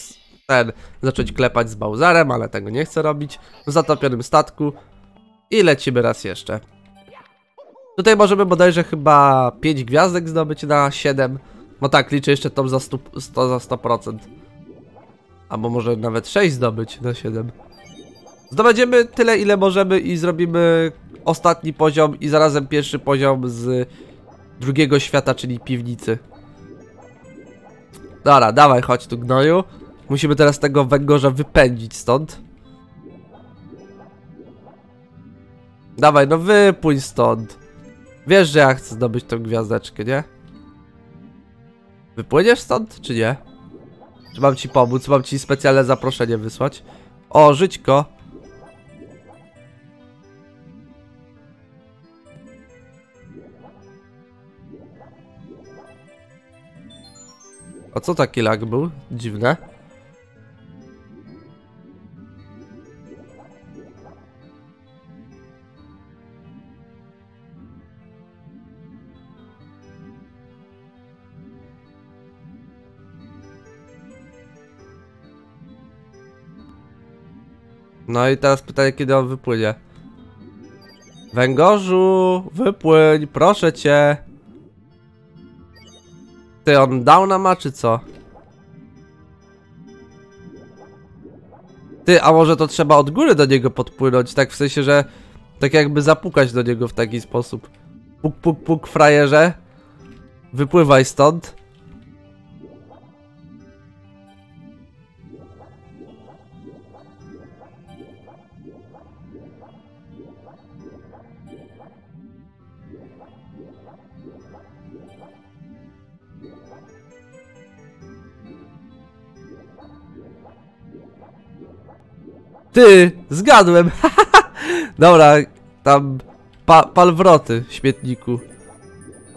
ten zacząć klepać z Bowserem, ale tego nie chcę robić. W zatopionym statku i lecimy raz jeszcze. Tutaj możemy bodajże chyba 5 gwiazdek zdobyć na 7. No tak, liczę jeszcze tą za 100%, 100 za 100%. Albo może nawet 6 zdobyć na 7. Zdobędziemy tyle ile możemy i zrobimy ostatni poziom i zarazem pierwszy poziom z drugiego świata, czyli piwnicy. Dobra, dawaj, chodź tu gnoju. Musimy teraz tego węgorza wypędzić stąd. Dawaj, no wypójdź stąd. Wiesz, że ja chcę zdobyć tą gwiazdeczkę, nie? Wypłyniesz stąd, czy nie? Czy mam ci pomóc? Mam ci specjalne zaproszenie wysłać? O, żyćko. A co taki lag był? Dziwne. No i teraz pytanie, kiedy on wypłynie. Węgorzu, wypłyń, proszę cię. Ty, on downa ma, czy co? Ty, a może to trzeba od góry do niego podpłynąć, tak w sensie, że tak jakby zapukać do niego w taki sposób. Puk, puk, puk, frajerze. Wypływaj stąd. Ty, zgadłem. *laughs* Dobra, tam pa, pal wroty w śmietniku.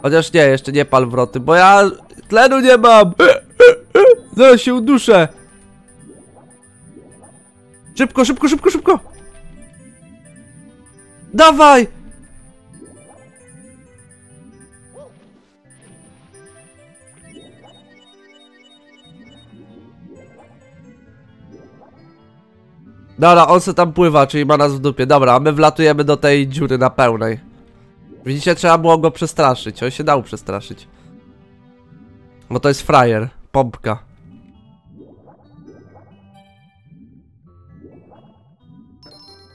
Chociaż nie, jeszcze nie pal wroty, bo ja tlenu nie mam. *laughs* Zaraz się uduszę. Szybko, szybko, szybko, szybko. Dawaj. Dobra, on se tam pływa, czyli ma nas w dupie. Dobra, a my wlatujemy do tej dziury na pełnej. Widzicie, trzeba było go przestraszyć. On się dał przestraszyć. Bo to jest frajer. Pompka.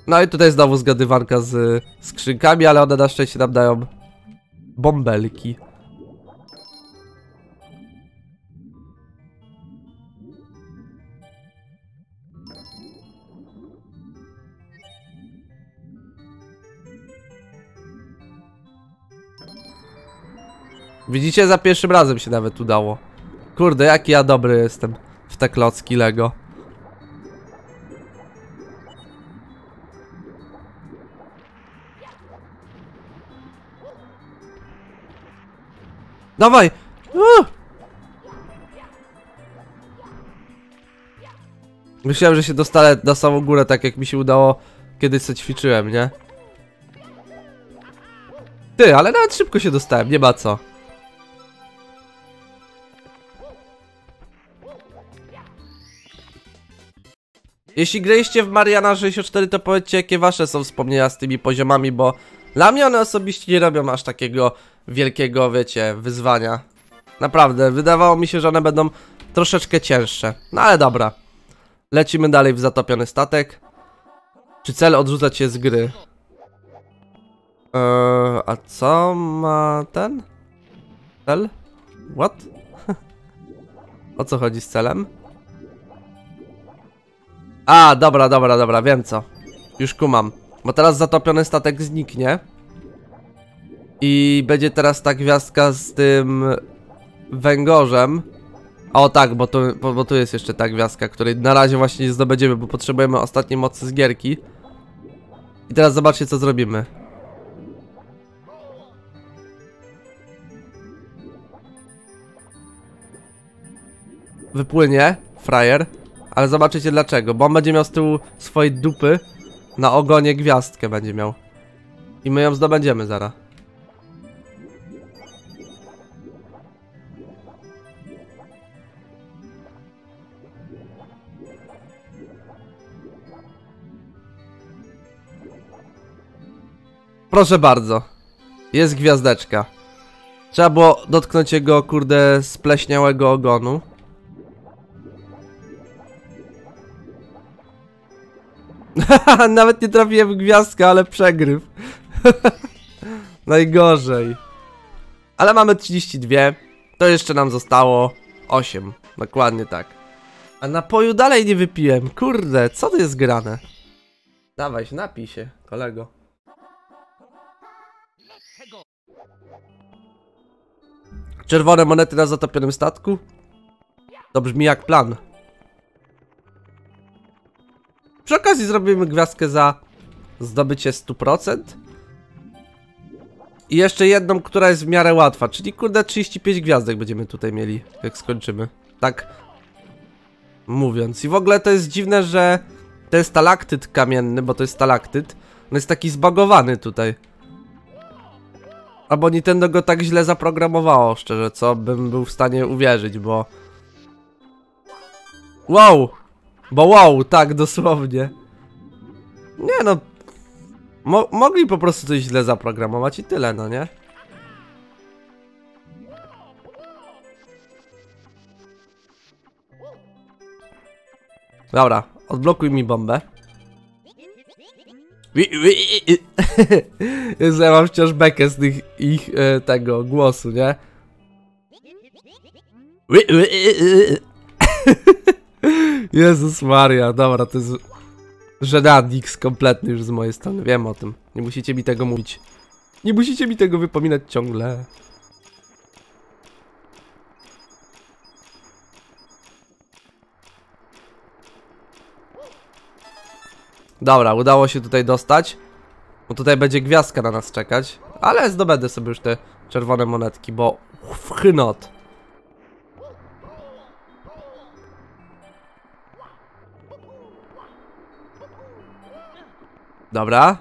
No i tutaj znowu zgadywanka z skrzynkami, ale one na szczęście nam dają bąbelki. Widzicie, za pierwszym razem się nawet udało. Kurde, jaki ja dobry jestem w te klocki Lego. Dawaj! Uh! Myślałem, że się dostanę na samą górę, tak jak mi się udało kiedyś co ćwiczyłem, nie? Ty, ale nawet szybko się dostałem, nie ma co. Jeśli graliście w Mariana 64, to powiedzcie, jakie wasze są wspomnienia z tymi poziomami, bo dla mnie one osobiście nie robią aż takiego wielkiego, wiecie, wyzwania. Naprawdę, wydawało mi się, że one będą troszeczkę cięższe. No ale dobra. Lecimy dalej w zatopiony statek. Czy cel odrzucać się z gry? Eee, a co ma ten? Cel? What? *laughs* o co chodzi z celem? A, dobra, dobra, dobra, wiem co. Już kumam. Bo teraz zatopiony statek zniknie. I będzie teraz ta gwiazdka z tym węgorzem. O tak, bo tu, bo, bo tu jest jeszcze ta gwiazdka, której na razie właśnie nie zdobędziemy, bo potrzebujemy ostatniej mocy z gierki. I teraz zobaczcie co zrobimy. Wypłynie, frajer. Ale zobaczycie dlaczego, bo on będzie miał z tyłu swojej dupy na ogonie gwiazdkę będzie miał. I my ją zdobędziemy zaraz. Proszę bardzo. Jest gwiazdeczka. Trzeba było dotknąć jego, kurde, spleśniałego ogonu. *laughs* Nawet nie trafiłem w gwiazdkę, ale przegryw. *laughs* Najgorzej. Ale mamy 32. To jeszcze nam zostało 8. Dokładnie tak. A napoju dalej nie wypiłem. Kurde, co to jest grane? Dawaj się, napij się, kolego. Czerwone monety na zatopionym statku? To brzmi jak plan. Przy okazji zrobimy gwiazdkę za zdobycie 100%. I jeszcze jedną, która jest w miarę łatwa, czyli kurde 35 gwiazdek będziemy tutaj mieli, jak skończymy. Tak mówiąc. I w ogóle to jest dziwne, że jest stalaktyt kamienny, bo to jest stalaktyt. On jest taki zbagowany tutaj. Albo Nintendo go tak źle zaprogramowało, szczerze, co bym był w stanie uwierzyć, bo... Wow! Bo wow, tak, dosłownie. Nie no... Mo mogli po prostu coś źle zaprogramować i tyle, no nie? Dobra, odblokuj mi bombę. *laughs* Jezu, ja mam wciąż bekę z tych ich e, tego głosu, nie? *laughs* *laughs* Jezus Maria, dobra, to jest żenadix kompletny już z mojej strony, wiem o tym. Nie musicie mi tego mówić. Nie musicie mi tego wypominać ciągle. Dobra, udało się tutaj dostać. Bo tutaj będzie gwiazdka na nas czekać. Ale zdobędę sobie już te czerwone monetki, bo wchnot. Dobra.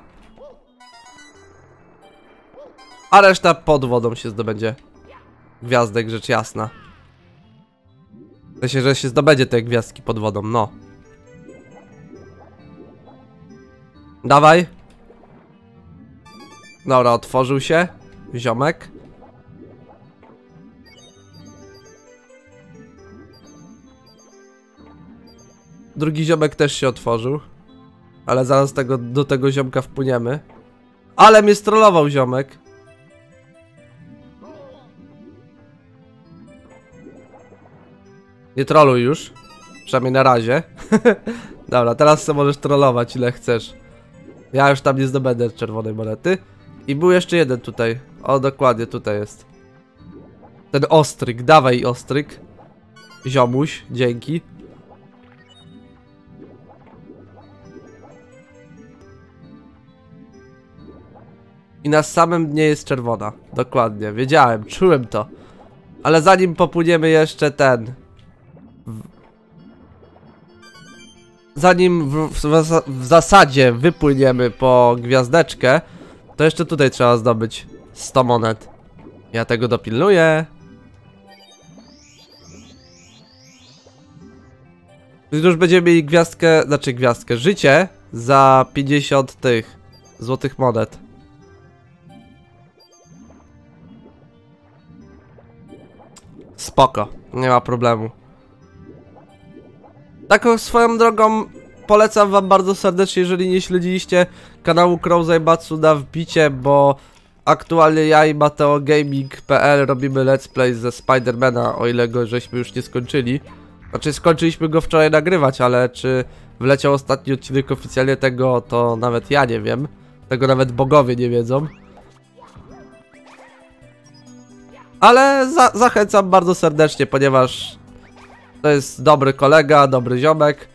A reszta pod wodą się zdobędzie. Gwiazdek, rzecz jasna. W sensie, że się zdobędzie te gwiazdki pod wodą, no. Dawaj. Dobra, otworzył się. Ziomek. Drugi ziomek też się otworzył. Ale zaraz tego, do tego ziomka wpłyniemy. Ale mnie strollował ziomek. Nie troluj już. Przynajmniej na razie. *laughs* Dobra, teraz sobie możesz trollować ile chcesz. Ja już tam nie zdobędę czerwonej monety. I był jeszcze jeden tutaj. O, dokładnie, tutaj jest. Ten ostryk, dawaj ostryk. Ziomuś, dzięki. I na samym dnie jest czerwona. Dokładnie, wiedziałem, czułem to. Ale zanim popłyniemy jeszcze ten... Zanim w, w, w zasadzie wypłyniemy po gwiazdeczkę, to jeszcze tutaj trzeba zdobyć 100 monet. Ja tego dopilnuję. Już będziemy mieli gwiazdkę, znaczy gwiazdkę, życie za 50 tych złotych monet. Spoko, nie ma problemu. Taką swoją drogą polecam wam bardzo serdecznie, jeżeli nie śledziliście kanału Crowzaibatsu na wbicie, bo aktualnie ja i Mateo Gaming.pl robimy let's play ze Spidermana, o ile go żeśmy już nie skończyli. Znaczy skończyliśmy go wczoraj nagrywać, ale czy wleciał ostatni odcinek oficjalnie tego, to nawet ja nie wiem. Tego nawet bogowie nie wiedzą. Ale za zachęcam bardzo serdecznie, ponieważ to jest dobry kolega, dobry ziomek.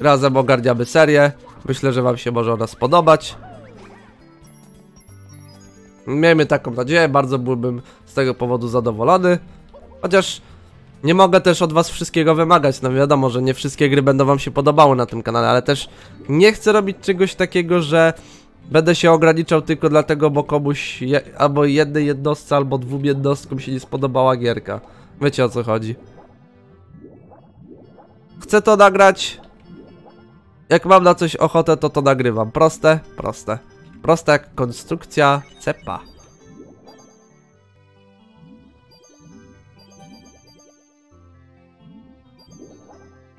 Razem ogarniamy serię. Myślę, że wam się może ona spodobać. Miejmy taką nadzieję, bardzo byłbym z tego powodu zadowolony. Chociaż nie mogę też od was wszystkiego wymagać, no wiadomo, że nie wszystkie gry będą wam się podobały na tym kanale, ale też nie chcę robić czegoś takiego, że będę się ograniczał tylko dlatego, bo komuś je, albo jednej jednostce, albo dwóm jednostkom się nie spodobała gierka. Wiecie o co chodzi. Chcę to nagrać. Jak mam na coś ochotę, to to nagrywam. Proste, proste. Proste jak konstrukcja cepa.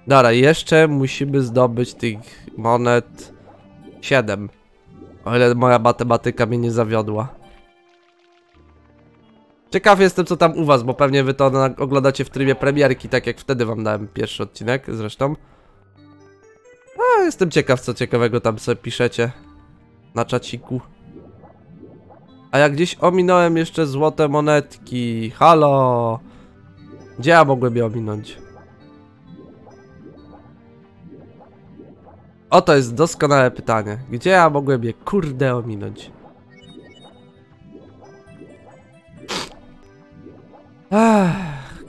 Dobra, jeszcze musimy zdobyć tych monet 7. O ile moja matematyka mnie nie zawiodła. Ciekaw jestem co tam u was, bo pewnie wy to oglądacie w trybie premierki, tak jak wtedy wam dałem pierwszy odcinek zresztą. A, jestem ciekaw co ciekawego tam sobie piszecie na czaciku. A jak gdzieś ominąłem jeszcze złote monetki, halo! Gdzie ja mogłem je ominąć? Oto jest doskonałe pytanie. Gdzie ja mogłem je kurde ominąć?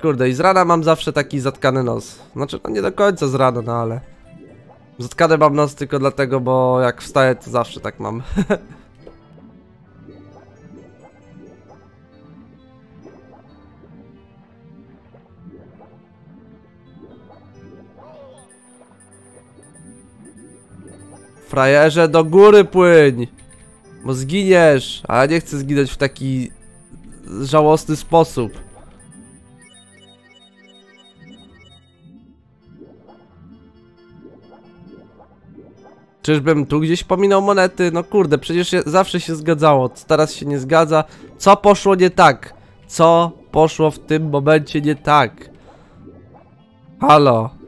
Kurde, i z rana mam zawsze taki zatkany nos. Znaczy, no nie do końca z rana, no ale... Zatkany mam nos tylko dlatego, bo jak wstaję, to zawsze tak mam. *laughs* Frajerze, do góry płyń! Bo zginiesz, a ja nie chcę zginąć w taki żałosny sposób. Czyżbym tu gdzieś pominął monety? No kurde, przecież zawsze się zgadzało, teraz się nie zgadza. Co poszło nie tak? Co poszło w tym momencie nie tak? Halo?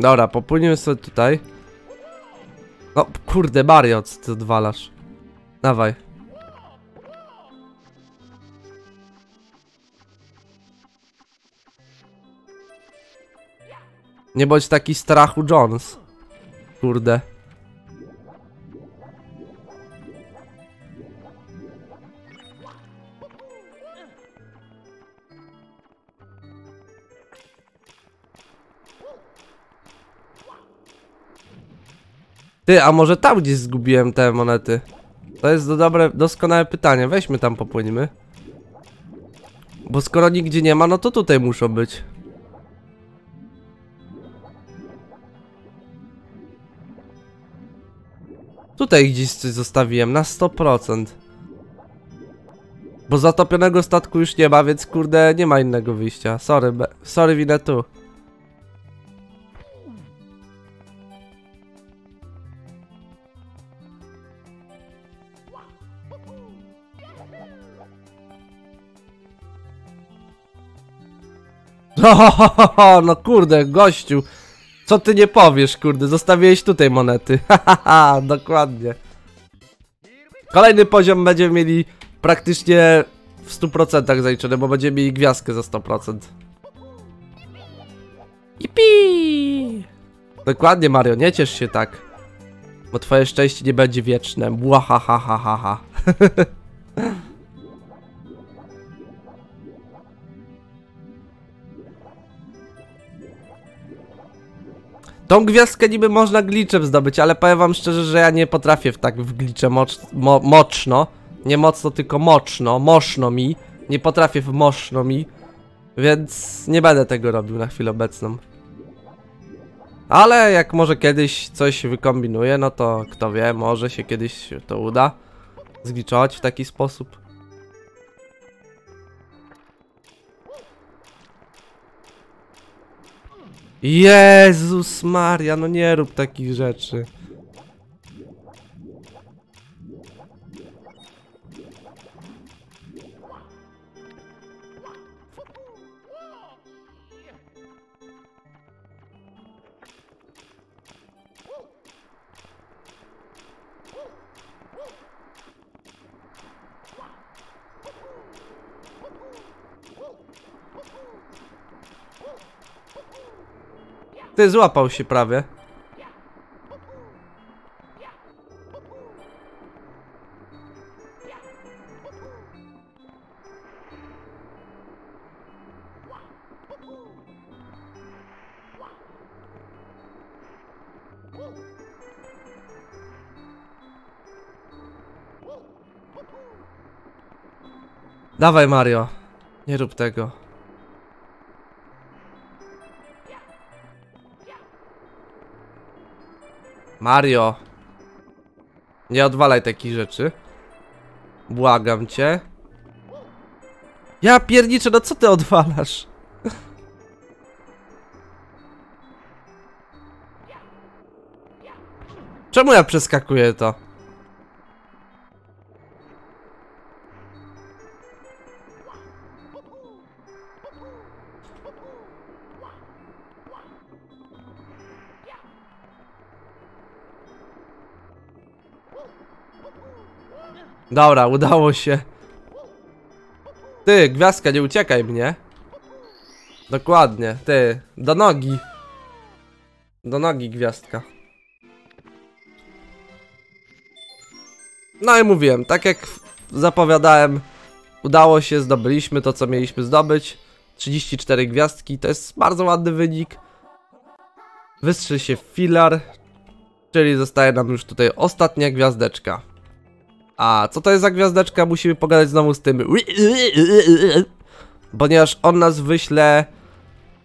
Dobra, popłyniemy sobie tutaj. No, kurde, Mario, co ty odwalasz? Dawaj. Nie bądź taki strachu Jones. Kurde. Ty, a może tam gdzieś zgubiłem te monety? To jest do dobre, doskonałe pytanie. Weźmy tam popłyniemy. Bo skoro nigdzie nie ma, no to tutaj muszą być. Tutaj gdzieś coś zostawiłem, na 100%. Bo zatopionego statku już nie ma, więc kurde, nie ma innego wyjścia. Sorry, sorry, winę tu. *laughs* No kurde, gościu. Co ty nie powiesz, kurde? Zostawiłeś tutaj monety. *laughs* Hahaha, dokładnie. Kolejny poziom będziemy mieli praktycznie w 100% zaliczony, bo będziemy mieli gwiazdkę za 100%. Ipi! Dokładnie, Mario, nie ciesz się tak. Bo twoje szczęście nie będzie wieczne. Błahahahaha. *laughs* Tą gwiazdkę niby można glitchem zdobyć, ale powiem wam szczerze, że ja nie potrafię w tak w glicze moc, mo. Nie mocno, tylko moczno, moszno mi. Nie potrafię w moszno mi. Więc nie będę tego robił na chwilę obecną. Ale jak może kiedyś coś wykombinuję, no to kto wie, może się kiedyś to uda. Zgliczować w taki sposób. Jezus Maria, no nie rób takich rzeczy. Ty złapał się prawie. Dawaj Mario. Nie rób tego. Mario. Nie odwalaj takich rzeczy. Błagam cię. Ja pierniczę, no co ty odwalasz? Czemu ja przeskakuję to? Dobra, udało się. Ty, gwiazdka, nie uciekaj mnie. Dokładnie, ty, do nogi. Do nogi gwiazdka. No i mówiłem, tak jak zapowiadałem, udało się, zdobyliśmy to, co mieliśmy zdobyć. 34 gwiazdki, to jest bardzo ładny wynik. Wystrzył się filar, czyli zostaje nam już tutaj ostatnia gwiazdeczka. A co to jest za gwiazdeczka? Musimy pogadać znowu z tym. Ponieważ on nas wyśle.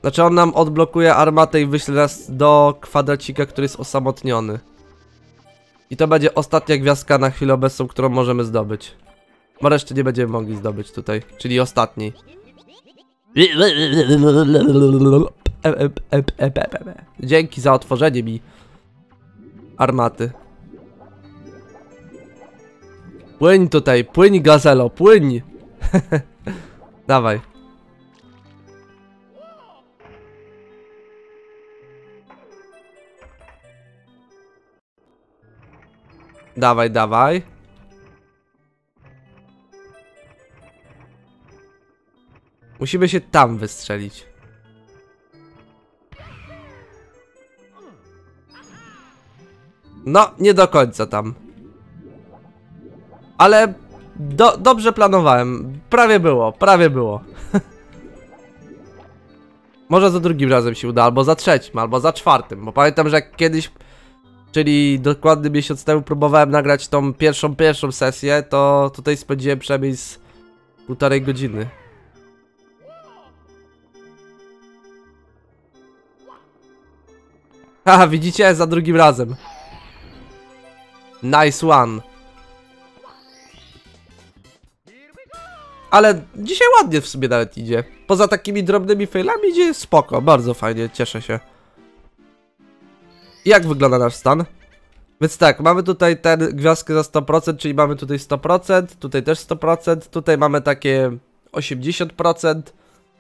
Znaczy, on nam odblokuje armatę i wyśle nas do kwadracika, który jest osamotniony. I to będzie ostatnia gwiazdka na chwilę obecną, którą możemy zdobyć. Bo reszty nie będziemy mogli zdobyć tutaj, czyli ostatniej. Dzięki za otworzenie mi armaty. Płyń tutaj, płyń gazelo, płyń! *laughs* Dawaj. Dawaj, dawaj. Musimy się tam wystrzelić. No, nie do końca tam. Ale do, dobrze planowałem. Prawie było, prawie było. *laughs* Może za drugim razem się uda, albo za trzecim, albo za czwartym. Bo pamiętam, że kiedyś, czyli dokładny miesiąc temu próbowałem nagrać tą pierwszą, pierwszą sesję, to tutaj spędziłem przynajmniej z półtorej godziny. Haha, widzicie? Za drugim razem. Nice one. Ale dzisiaj ładnie w sobie nawet idzie. Poza takimi drobnymi failami idzie spoko, bardzo fajnie, cieszę się. Jak wygląda nasz stan? Więc tak, mamy tutaj ten gwiazdkę za 100%, czyli mamy tutaj 100%, tutaj też 100%, tutaj mamy takie 80%,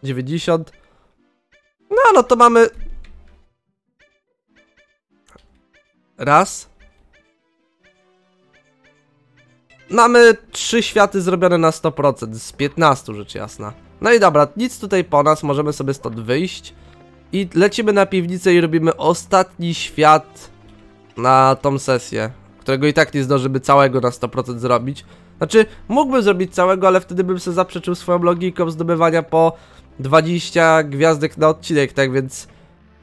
90%. No, no to mamy... Raz, Mamy trzy światy zrobione na 100%, z 15 rzecz jasna. No i dobra, nic tutaj po nas, możemy sobie stąd wyjść. I lecimy na piwnicę i robimy ostatni świat na tą sesję. Którego i tak nie zdążymy całego na 100% zrobić. Znaczy, mógłbym zrobić całego, ale wtedy bym sobie zaprzeczył swoją logiką zdobywania po 20 gwiazdek na odcinek, tak więc...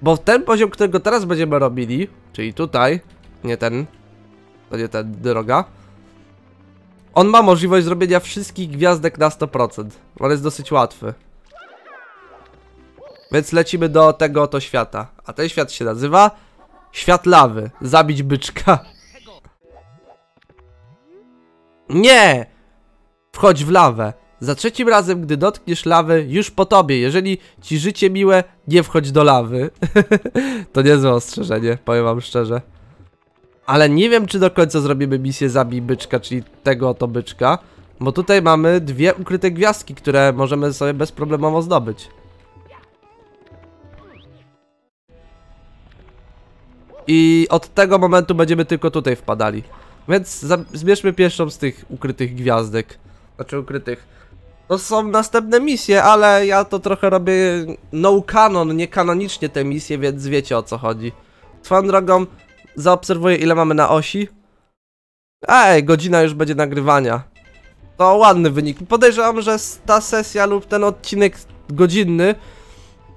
Bo ten poziom, którego teraz będziemy robili, czyli tutaj, nie ten, to nie ten droga, on ma możliwość zrobienia wszystkich gwiazdek na 100%. On jest dosyć łatwy. Więc lecimy do tego oto świata. A ten świat się nazywa Świat lawy. Zabić byczka. Nie! Wchodź w lawę. Za trzecim razem, gdy dotkniesz lawy, już po tobie. Jeżeli ci życie miłe, nie wchodź do lawy. *laughs* to niezłe ostrzeżenie, powiem wam szczerze. Ale nie wiem, czy do końca zrobimy misję zabij byczka, czyli tego oto byczka. Bo tutaj mamy dwie ukryte gwiazdki, które możemy sobie bezproblemowo zdobyć. I od tego momentu będziemy tylko tutaj wpadali. Więc zbierzmy pierwszą z tych ukrytych gwiazdek. Znaczy ukrytych. To są następne misje, ale ja to trochę robię no canon, nie kanonicznie te misje, więc wiecie o co chodzi. Swoją drogą, zaobserwuję ile mamy na osi. Ej, godzina już będzie nagrywania. To ładny wynik. Podejrzewam, że ta sesja lub ten odcinek godzinny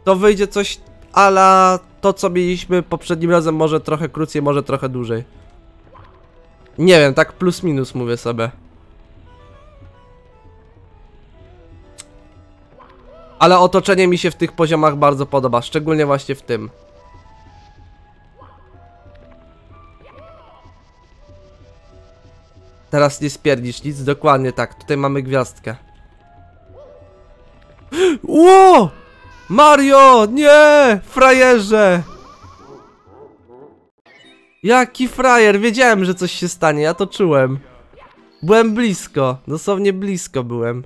to wyjdzie coś ala to co mieliśmy poprzednim razem, może trochę krócej, może trochę dłużej. Nie wiem, tak plus minus mówię sobie. Ale otoczenie mi się w tych poziomach bardzo podoba, szczególnie właśnie w tym. Teraz nie spierdzisz nic, dokładnie tak. Tutaj mamy gwiazdkę. *gasps* Ło! Mario! Nie! Frajerze! Jaki frajer! Wiedziałem, że coś się stanie, ja to czułem. Byłem blisko, dosłownie blisko byłem.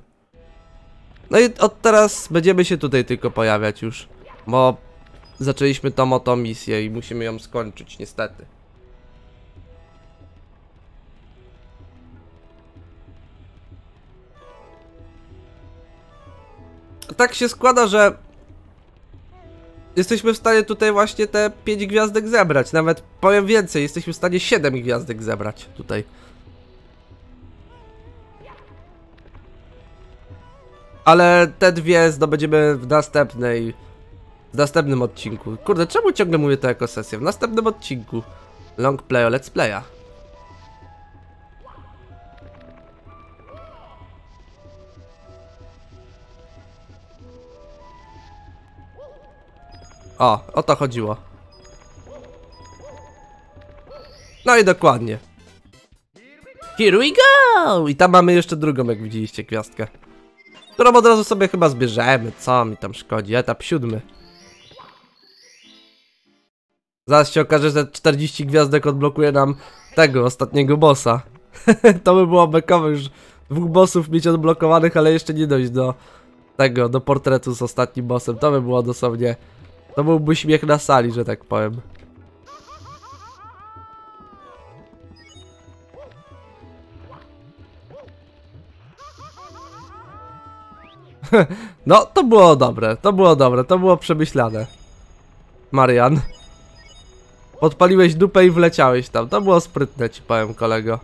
No i od teraz będziemy się tutaj tylko pojawiać już. Bo zaczęliśmy tą oto misję i musimy ją skończyć, niestety. Tak się składa, że jesteśmy w stanie tutaj właśnie te 5 gwiazdek zebrać. Nawet powiem więcej, jesteśmy w stanie 7 gwiazdek zebrać tutaj. Ale te dwie zdobędziemy w następnej. W następnym odcinku. Kurde, czemu ciągle mówię to jako sesję? W następnym odcinku. Long play o let's playa. O, o to chodziło. No i dokładnie. Here we go! I tam mamy jeszcze drugą, jak widzieliście, gwiazdkę. Którą od razu sobie chyba zbierzemy. Co mi tam szkodzi? Etap siódmy. Zaraz się okaże, że 40 gwiazdek odblokuje nam tego, ostatniego bossa. *laughs* to by było bekowe już dwóch bossów mieć odblokowanych, ale jeszcze nie dojść do tego, do portretu z ostatnim bossem. To by było dosłownie... To byłby śmiech na sali, że tak powiem. *laughs* No, to było dobre, to było dobre, to było przemyślane. Marian. Podpaliłeś dupę i wleciałeś tam. To było sprytne, ci powiem, kolego.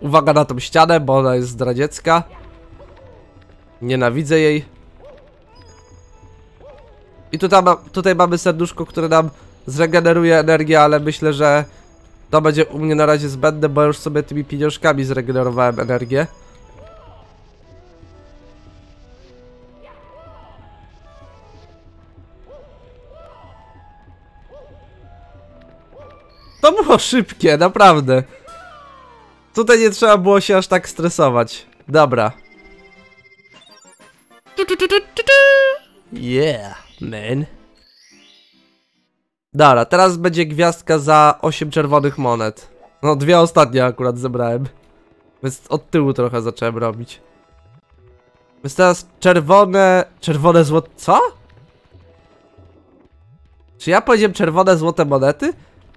Uwaga na tą ścianę, bo ona jest zdradziecka. Nienawidzę jej. I tutaj, ma, tutaj mamy serduszko, które nam zregeneruje energię, ale myślę, że to będzie u mnie na razie zbędne, bo już sobie tymi pieniążkami zregenerowałem energię. To było szybkie, naprawdę. Tutaj nie trzeba było się aż tak stresować. Dobra. Yeah, man. Dobra, teraz będzie gwiazdka za 8 czerwonych monet. No, dwie ostatnie akurat zebrałem. Więc od tyłu trochę zacząłem robić. Więc teraz czerwone... Czerwone złote... Co? Czy ja powiedziałem czerwone złote monety?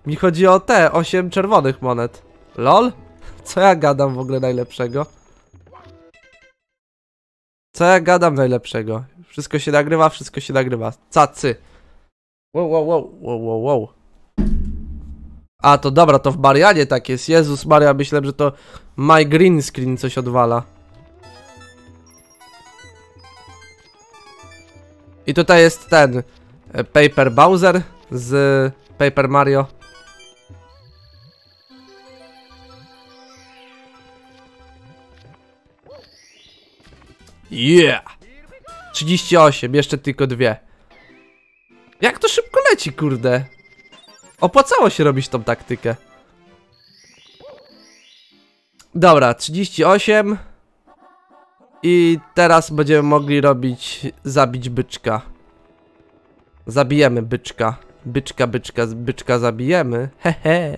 Mi chodzi o te 8 czerwonych monet. LOL? Co ja gadam w ogóle najlepszego? Co ja gadam najlepszego? Wszystko się nagrywa, wszystko się nagrywa. Cacy. Wow, wow, wow, wow, wow, wow. A, to dobra, to w Marianie tak jest. Jezus Maria, myślałem, że to my green screen coś odwala. I tutaj jest ten e, Paper Bowser z Paper Mario. Yeah! 38, jeszcze tylko dwie. Jak to szybko leci, kurde? Opłacało się robić tą taktykę. Dobra, 38. I teraz będziemy mogli robić zabić byczka. Zabijemy byczka. Byczka, byczka, byczka zabijemy. Hehe.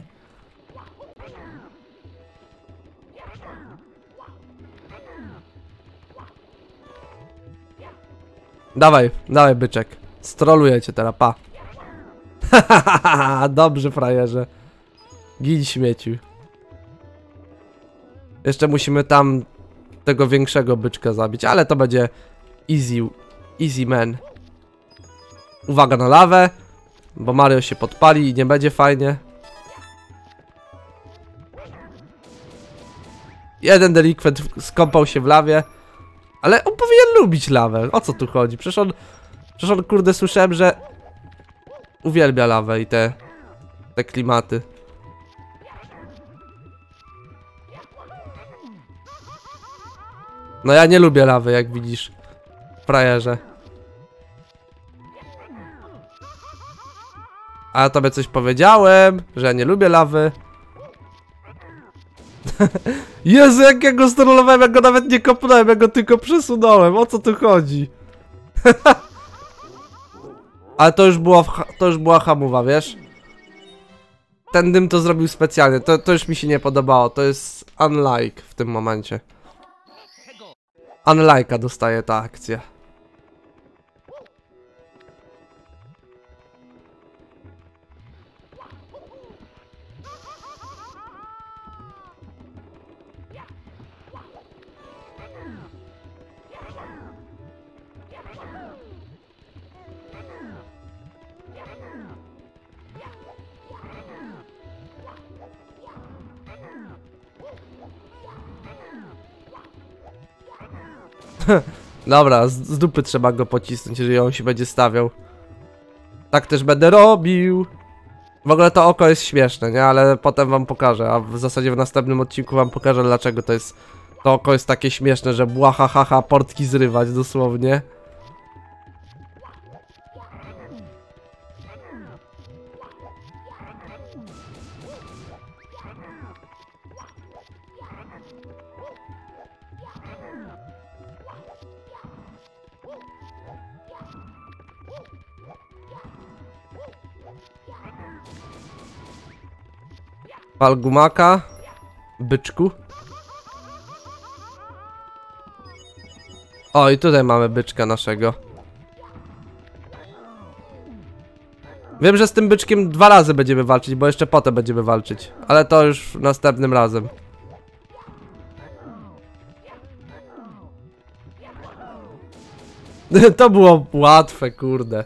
Dawaj, dawaj byczek. Stroluję cię teraz, pa. *laughs* Dobrze, frajerze. Gidź śmieciu. Jeszcze musimy tam tego większego byczka zabić, ale to będzie easy, easy man. Uwaga na lawę, bo Mario się podpali i nie będzie fajnie. Jeden delikwent skąpał się w lawie. Ale on powinien lubić lawę. O co tu chodzi? Przecież on... Przecież on, kurde, słyszałem, że... Uwielbia lawę i te... Te klimaty. No ja nie lubię lawy, jak widzisz. Frajerze. A ja tobie coś powiedziałem, że ja nie lubię lawy. *laughs* Jezu, jak ja go jak go nawet nie kopnąłem, jak go tylko przesunąłem. O co tu chodzi? *laughs* Ale to już była, to już była hamowa, wiesz? Ten dym to zrobił specjalnie, to, to już mi się nie podobało, to jest unlike w tym momencie. Unlike'a dostaje ta akcja. *laughs* Dobra, z, z dupy trzeba go pocisnąć, jeżeli on się będzie stawiał. Tak też będę robił. W ogóle to oko jest śmieszne, nie? Ale potem wam pokażę, a w zasadzie w następnym odcinku wam pokażę dlaczego to jest... To oko jest takie śmieszne, że błaha haha portki zrywać dosłownie. Pal gumaka. Byczku. O, i tutaj mamy byczka naszego. Wiem, że z tym byczkiem dwa razy będziemy walczyć, bo jeszcze potem będziemy walczyć. Ale to już następnym razem. *laughs* To było łatwe, kurde.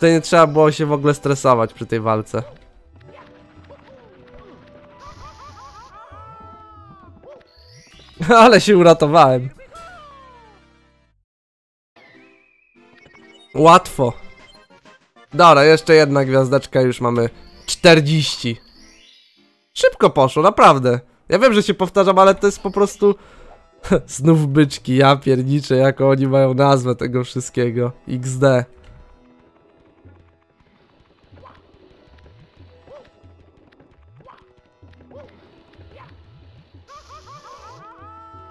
To nie trzeba było się w ogóle stresować przy tej walce. *laughs* Ale się uratowałem. Łatwo. Dobra, jeszcze jedna gwiazdeczka, już mamy 40. Szybko poszło, naprawdę. Ja wiem, że się powtarzam, ale to jest po prostu... *laughs* Znów byczki, ja pierniczę, jaką oni mają nazwę tego wszystkiego. XD.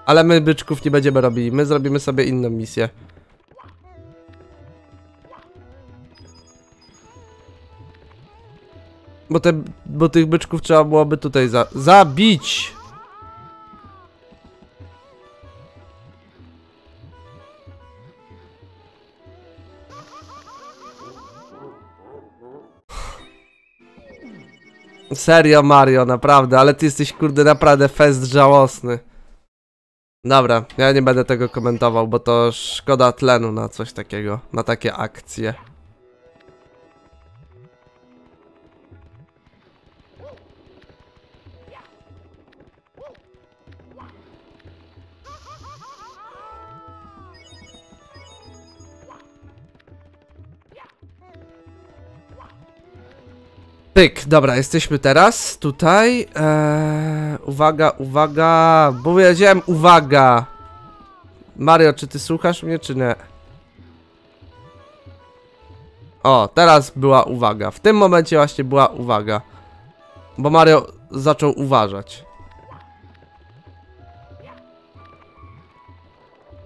Ale my byczków nie będziemy robili, my zrobimy sobie inną misję. Bo, te, bo tych byczków trzeba byłoby tutaj za, zabić! Serio Mario, naprawdę, ale ty jesteś kurde naprawdę fest żałosny. Dobra, ja nie będę tego komentował, bo to szkoda tlenu na coś takiego, na takie akcje. Pyk, dobra, jesteśmy teraz tutaj. Eee, uwaga, uwaga, bo powiedziałem uwaga. Mario, czy ty słuchasz mnie, czy nie? O, teraz była uwaga. W tym momencie właśnie była uwaga. Bo Mario zaczął uważać.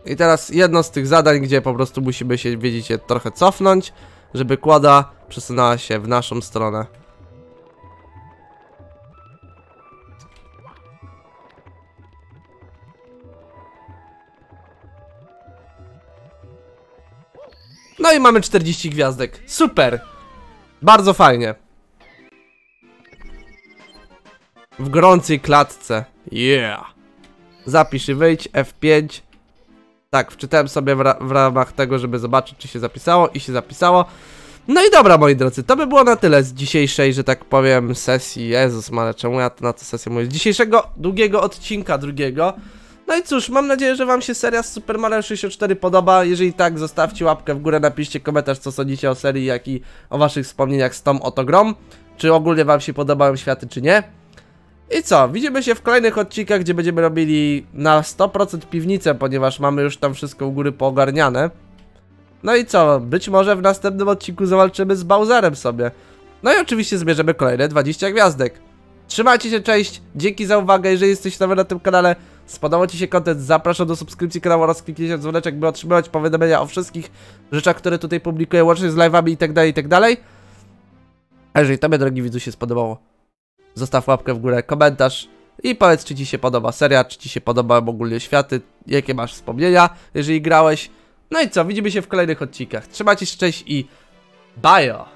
I teraz jedno z tych zadań, gdzie po prostu musimy się, widzicie, trochę cofnąć, żeby kłada przesunęła się w naszą stronę. No i mamy 40 gwiazdek. Super! Bardzo fajnie. W gorącej klatce. Yeah! Zapisz i wyjdź, F5. Tak, wczytałem sobie w, ra w ramach tego, żeby zobaczyć, czy się zapisało i się zapisało. No i dobra, moi drodzy, to by było na tyle z dzisiejszej, że tak powiem, sesji. Jezus, ale czemu ja to na tę sesję mówię? Z dzisiejszego długiego odcinka drugiego. No i cóż, mam nadzieję, że wam się seria z Super Mario 64 podoba. Jeżeli tak, zostawcie łapkę w górę, napiszcie komentarz, co sądzicie o serii, jak i o waszych wspomnieniach z tą oto grą. Czy ogólnie wam się podobają światy, czy nie. I co, widzimy się w kolejnych odcinkach, gdzie będziemy robili na 100% piwnicę, ponieważ mamy już tam wszystko u góry poogarniane. No i co, być może w następnym odcinku zawalczymy z Bowserem sobie. No i oczywiście zbierzemy kolejne 20 gwiazdek. Trzymajcie się, cześć, dzięki za uwagę, jeżeli jesteś nowy na tym kanale, spodobał Ci się content, zapraszam do subskrypcji kanału oraz kliknięcia dzwoneczek, by otrzymywać powiadomienia o wszystkich rzeczach, które tutaj publikuję, łącznie z live'ami i tak dalej, i tak. A jeżeli Tobie, drogi widzu, się spodobało, zostaw łapkę w górę, komentarz i powiedz, czy Ci się podoba seria, czy Ci się podobają ogólnie światy, jakie masz wspomnienia, jeżeli grałeś. No i co, widzimy się w kolejnych odcinkach. Trzymajcie się, cześć i bajo!